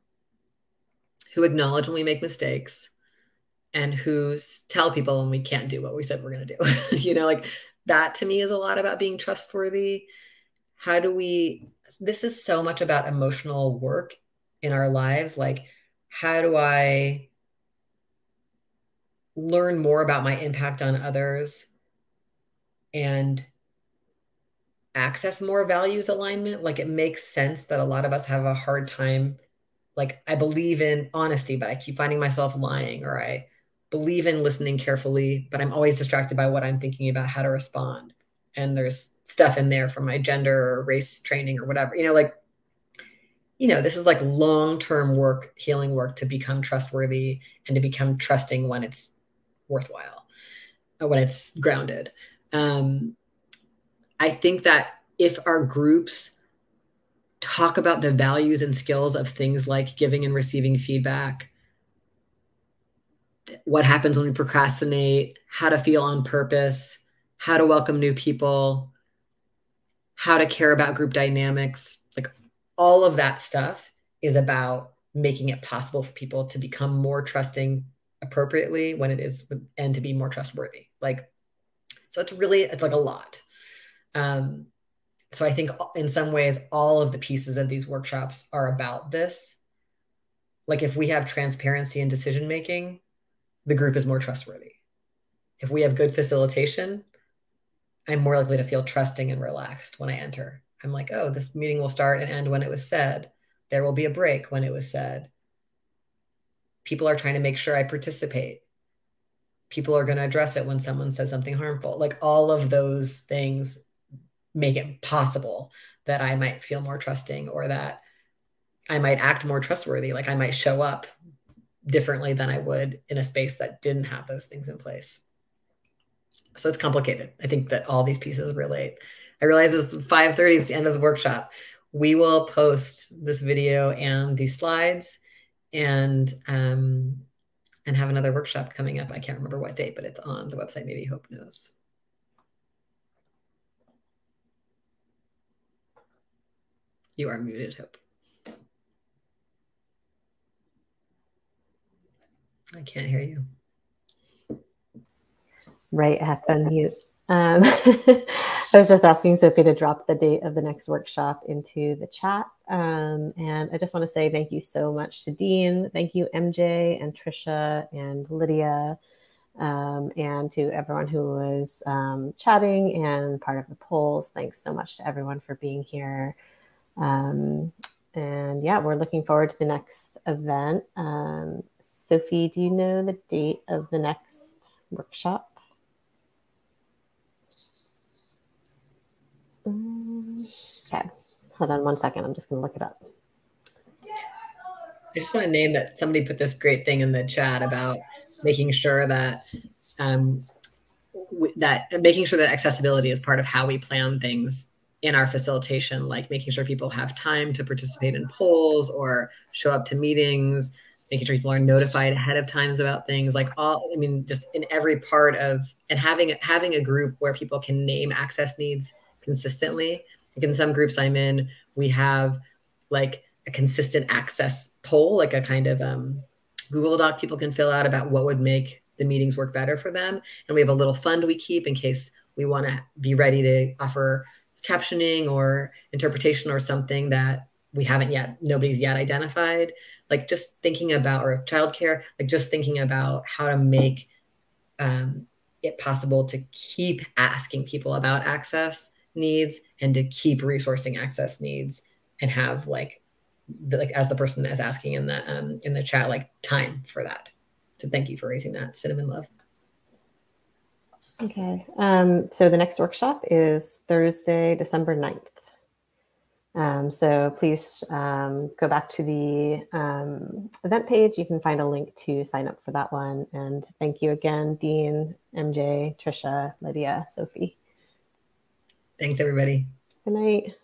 S2: who acknowledge when we make mistakes, and who tell people when we can't do what we said we're going to do. you know, like that to me is a lot about being trustworthy. How do we, this is so much about emotional work in our lives. Like, how do I learn more about my impact on others and access more values alignment? Like, it makes sense that a lot of us have a hard time. Like, I believe in honesty, but I keep finding myself lying, or I, believe in listening carefully, but I'm always distracted by what I'm thinking about how to respond. And there's stuff in there from my gender or race training or whatever, you know, like, you know, this is like long term work, healing work to become trustworthy and to become trusting when it's worthwhile, uh, when it's grounded. Um, I think that if our groups talk about the values and skills of things like giving and receiving feedback, what happens when we procrastinate, how to feel on purpose, how to welcome new people, how to care about group dynamics. Like all of that stuff is about making it possible for people to become more trusting appropriately when it is and to be more trustworthy. Like, so it's really, it's like a lot. Um, so I think in some ways, all of the pieces of these workshops are about this like if we have transparency in decision making, the group is more trustworthy. If we have good facilitation, I'm more likely to feel trusting and relaxed when I enter. I'm like, oh, this meeting will start and end when it was said. There will be a break when it was said. People are trying to make sure I participate. People are going to address it when someone says something harmful. Like all of those things make it possible that I might feel more trusting or that I might act more trustworthy. Like I might show up differently than I would in a space that didn't have those things in place. So it's complicated. I think that all these pieces relate. I realize it's 5:30 is the end of the workshop. We will post this video and these slides and um, and have another workshop coming up. I can't remember what date, but it's on the website. Maybe Hope knows. You are muted, Hope. I can't hear you.
S1: Right, I have to unmute. Um, I was just asking Sophie to drop the date of the next workshop into the chat. Um, and I just want to say thank you so much to Dean. Thank you, MJ and Trisha and Lydia, um, and to everyone who was um, chatting and part of the polls. Thanks so much to everyone for being here. Um, and yeah, we're looking forward to the next event. Um, Sophie, do you know the date of the next workshop? Okay, hold on one second. I'm just going to look it up.
S2: I just want to name that somebody put this great thing in the chat about making sure that um, that making sure that accessibility is part of how we plan things in our facilitation, like making sure people have time to participate in polls or show up to meetings, making sure people are notified ahead of times about things like all i mean just in every part of and having having a group where people can name access needs consistently. Like in some groups i'm in we have like a consistent access poll like a kind of um, google doc people can fill out about what would make the meetings work better for them. And we have a little fund we keep in case we want to be ready to offer captioning or interpretation or something that we haven't yet nobody's yet identified. Like just thinking about or childcare like just thinking about how to make um, it possible to keep asking people about access needs and to keep resourcing access needs and have like the, like as the person is asking in the um, in the chat like time for that. So thank you for raising that cinnamon love
S1: Okay. Um, so the next workshop is Thursday, December 9th. Um, so please um, go back to the um, event page. You can find a link to sign up for that one. And thank you again, Dean, MJ, Trisha, Lydia, Sophie.
S2: Thanks, everybody.
S1: Good night.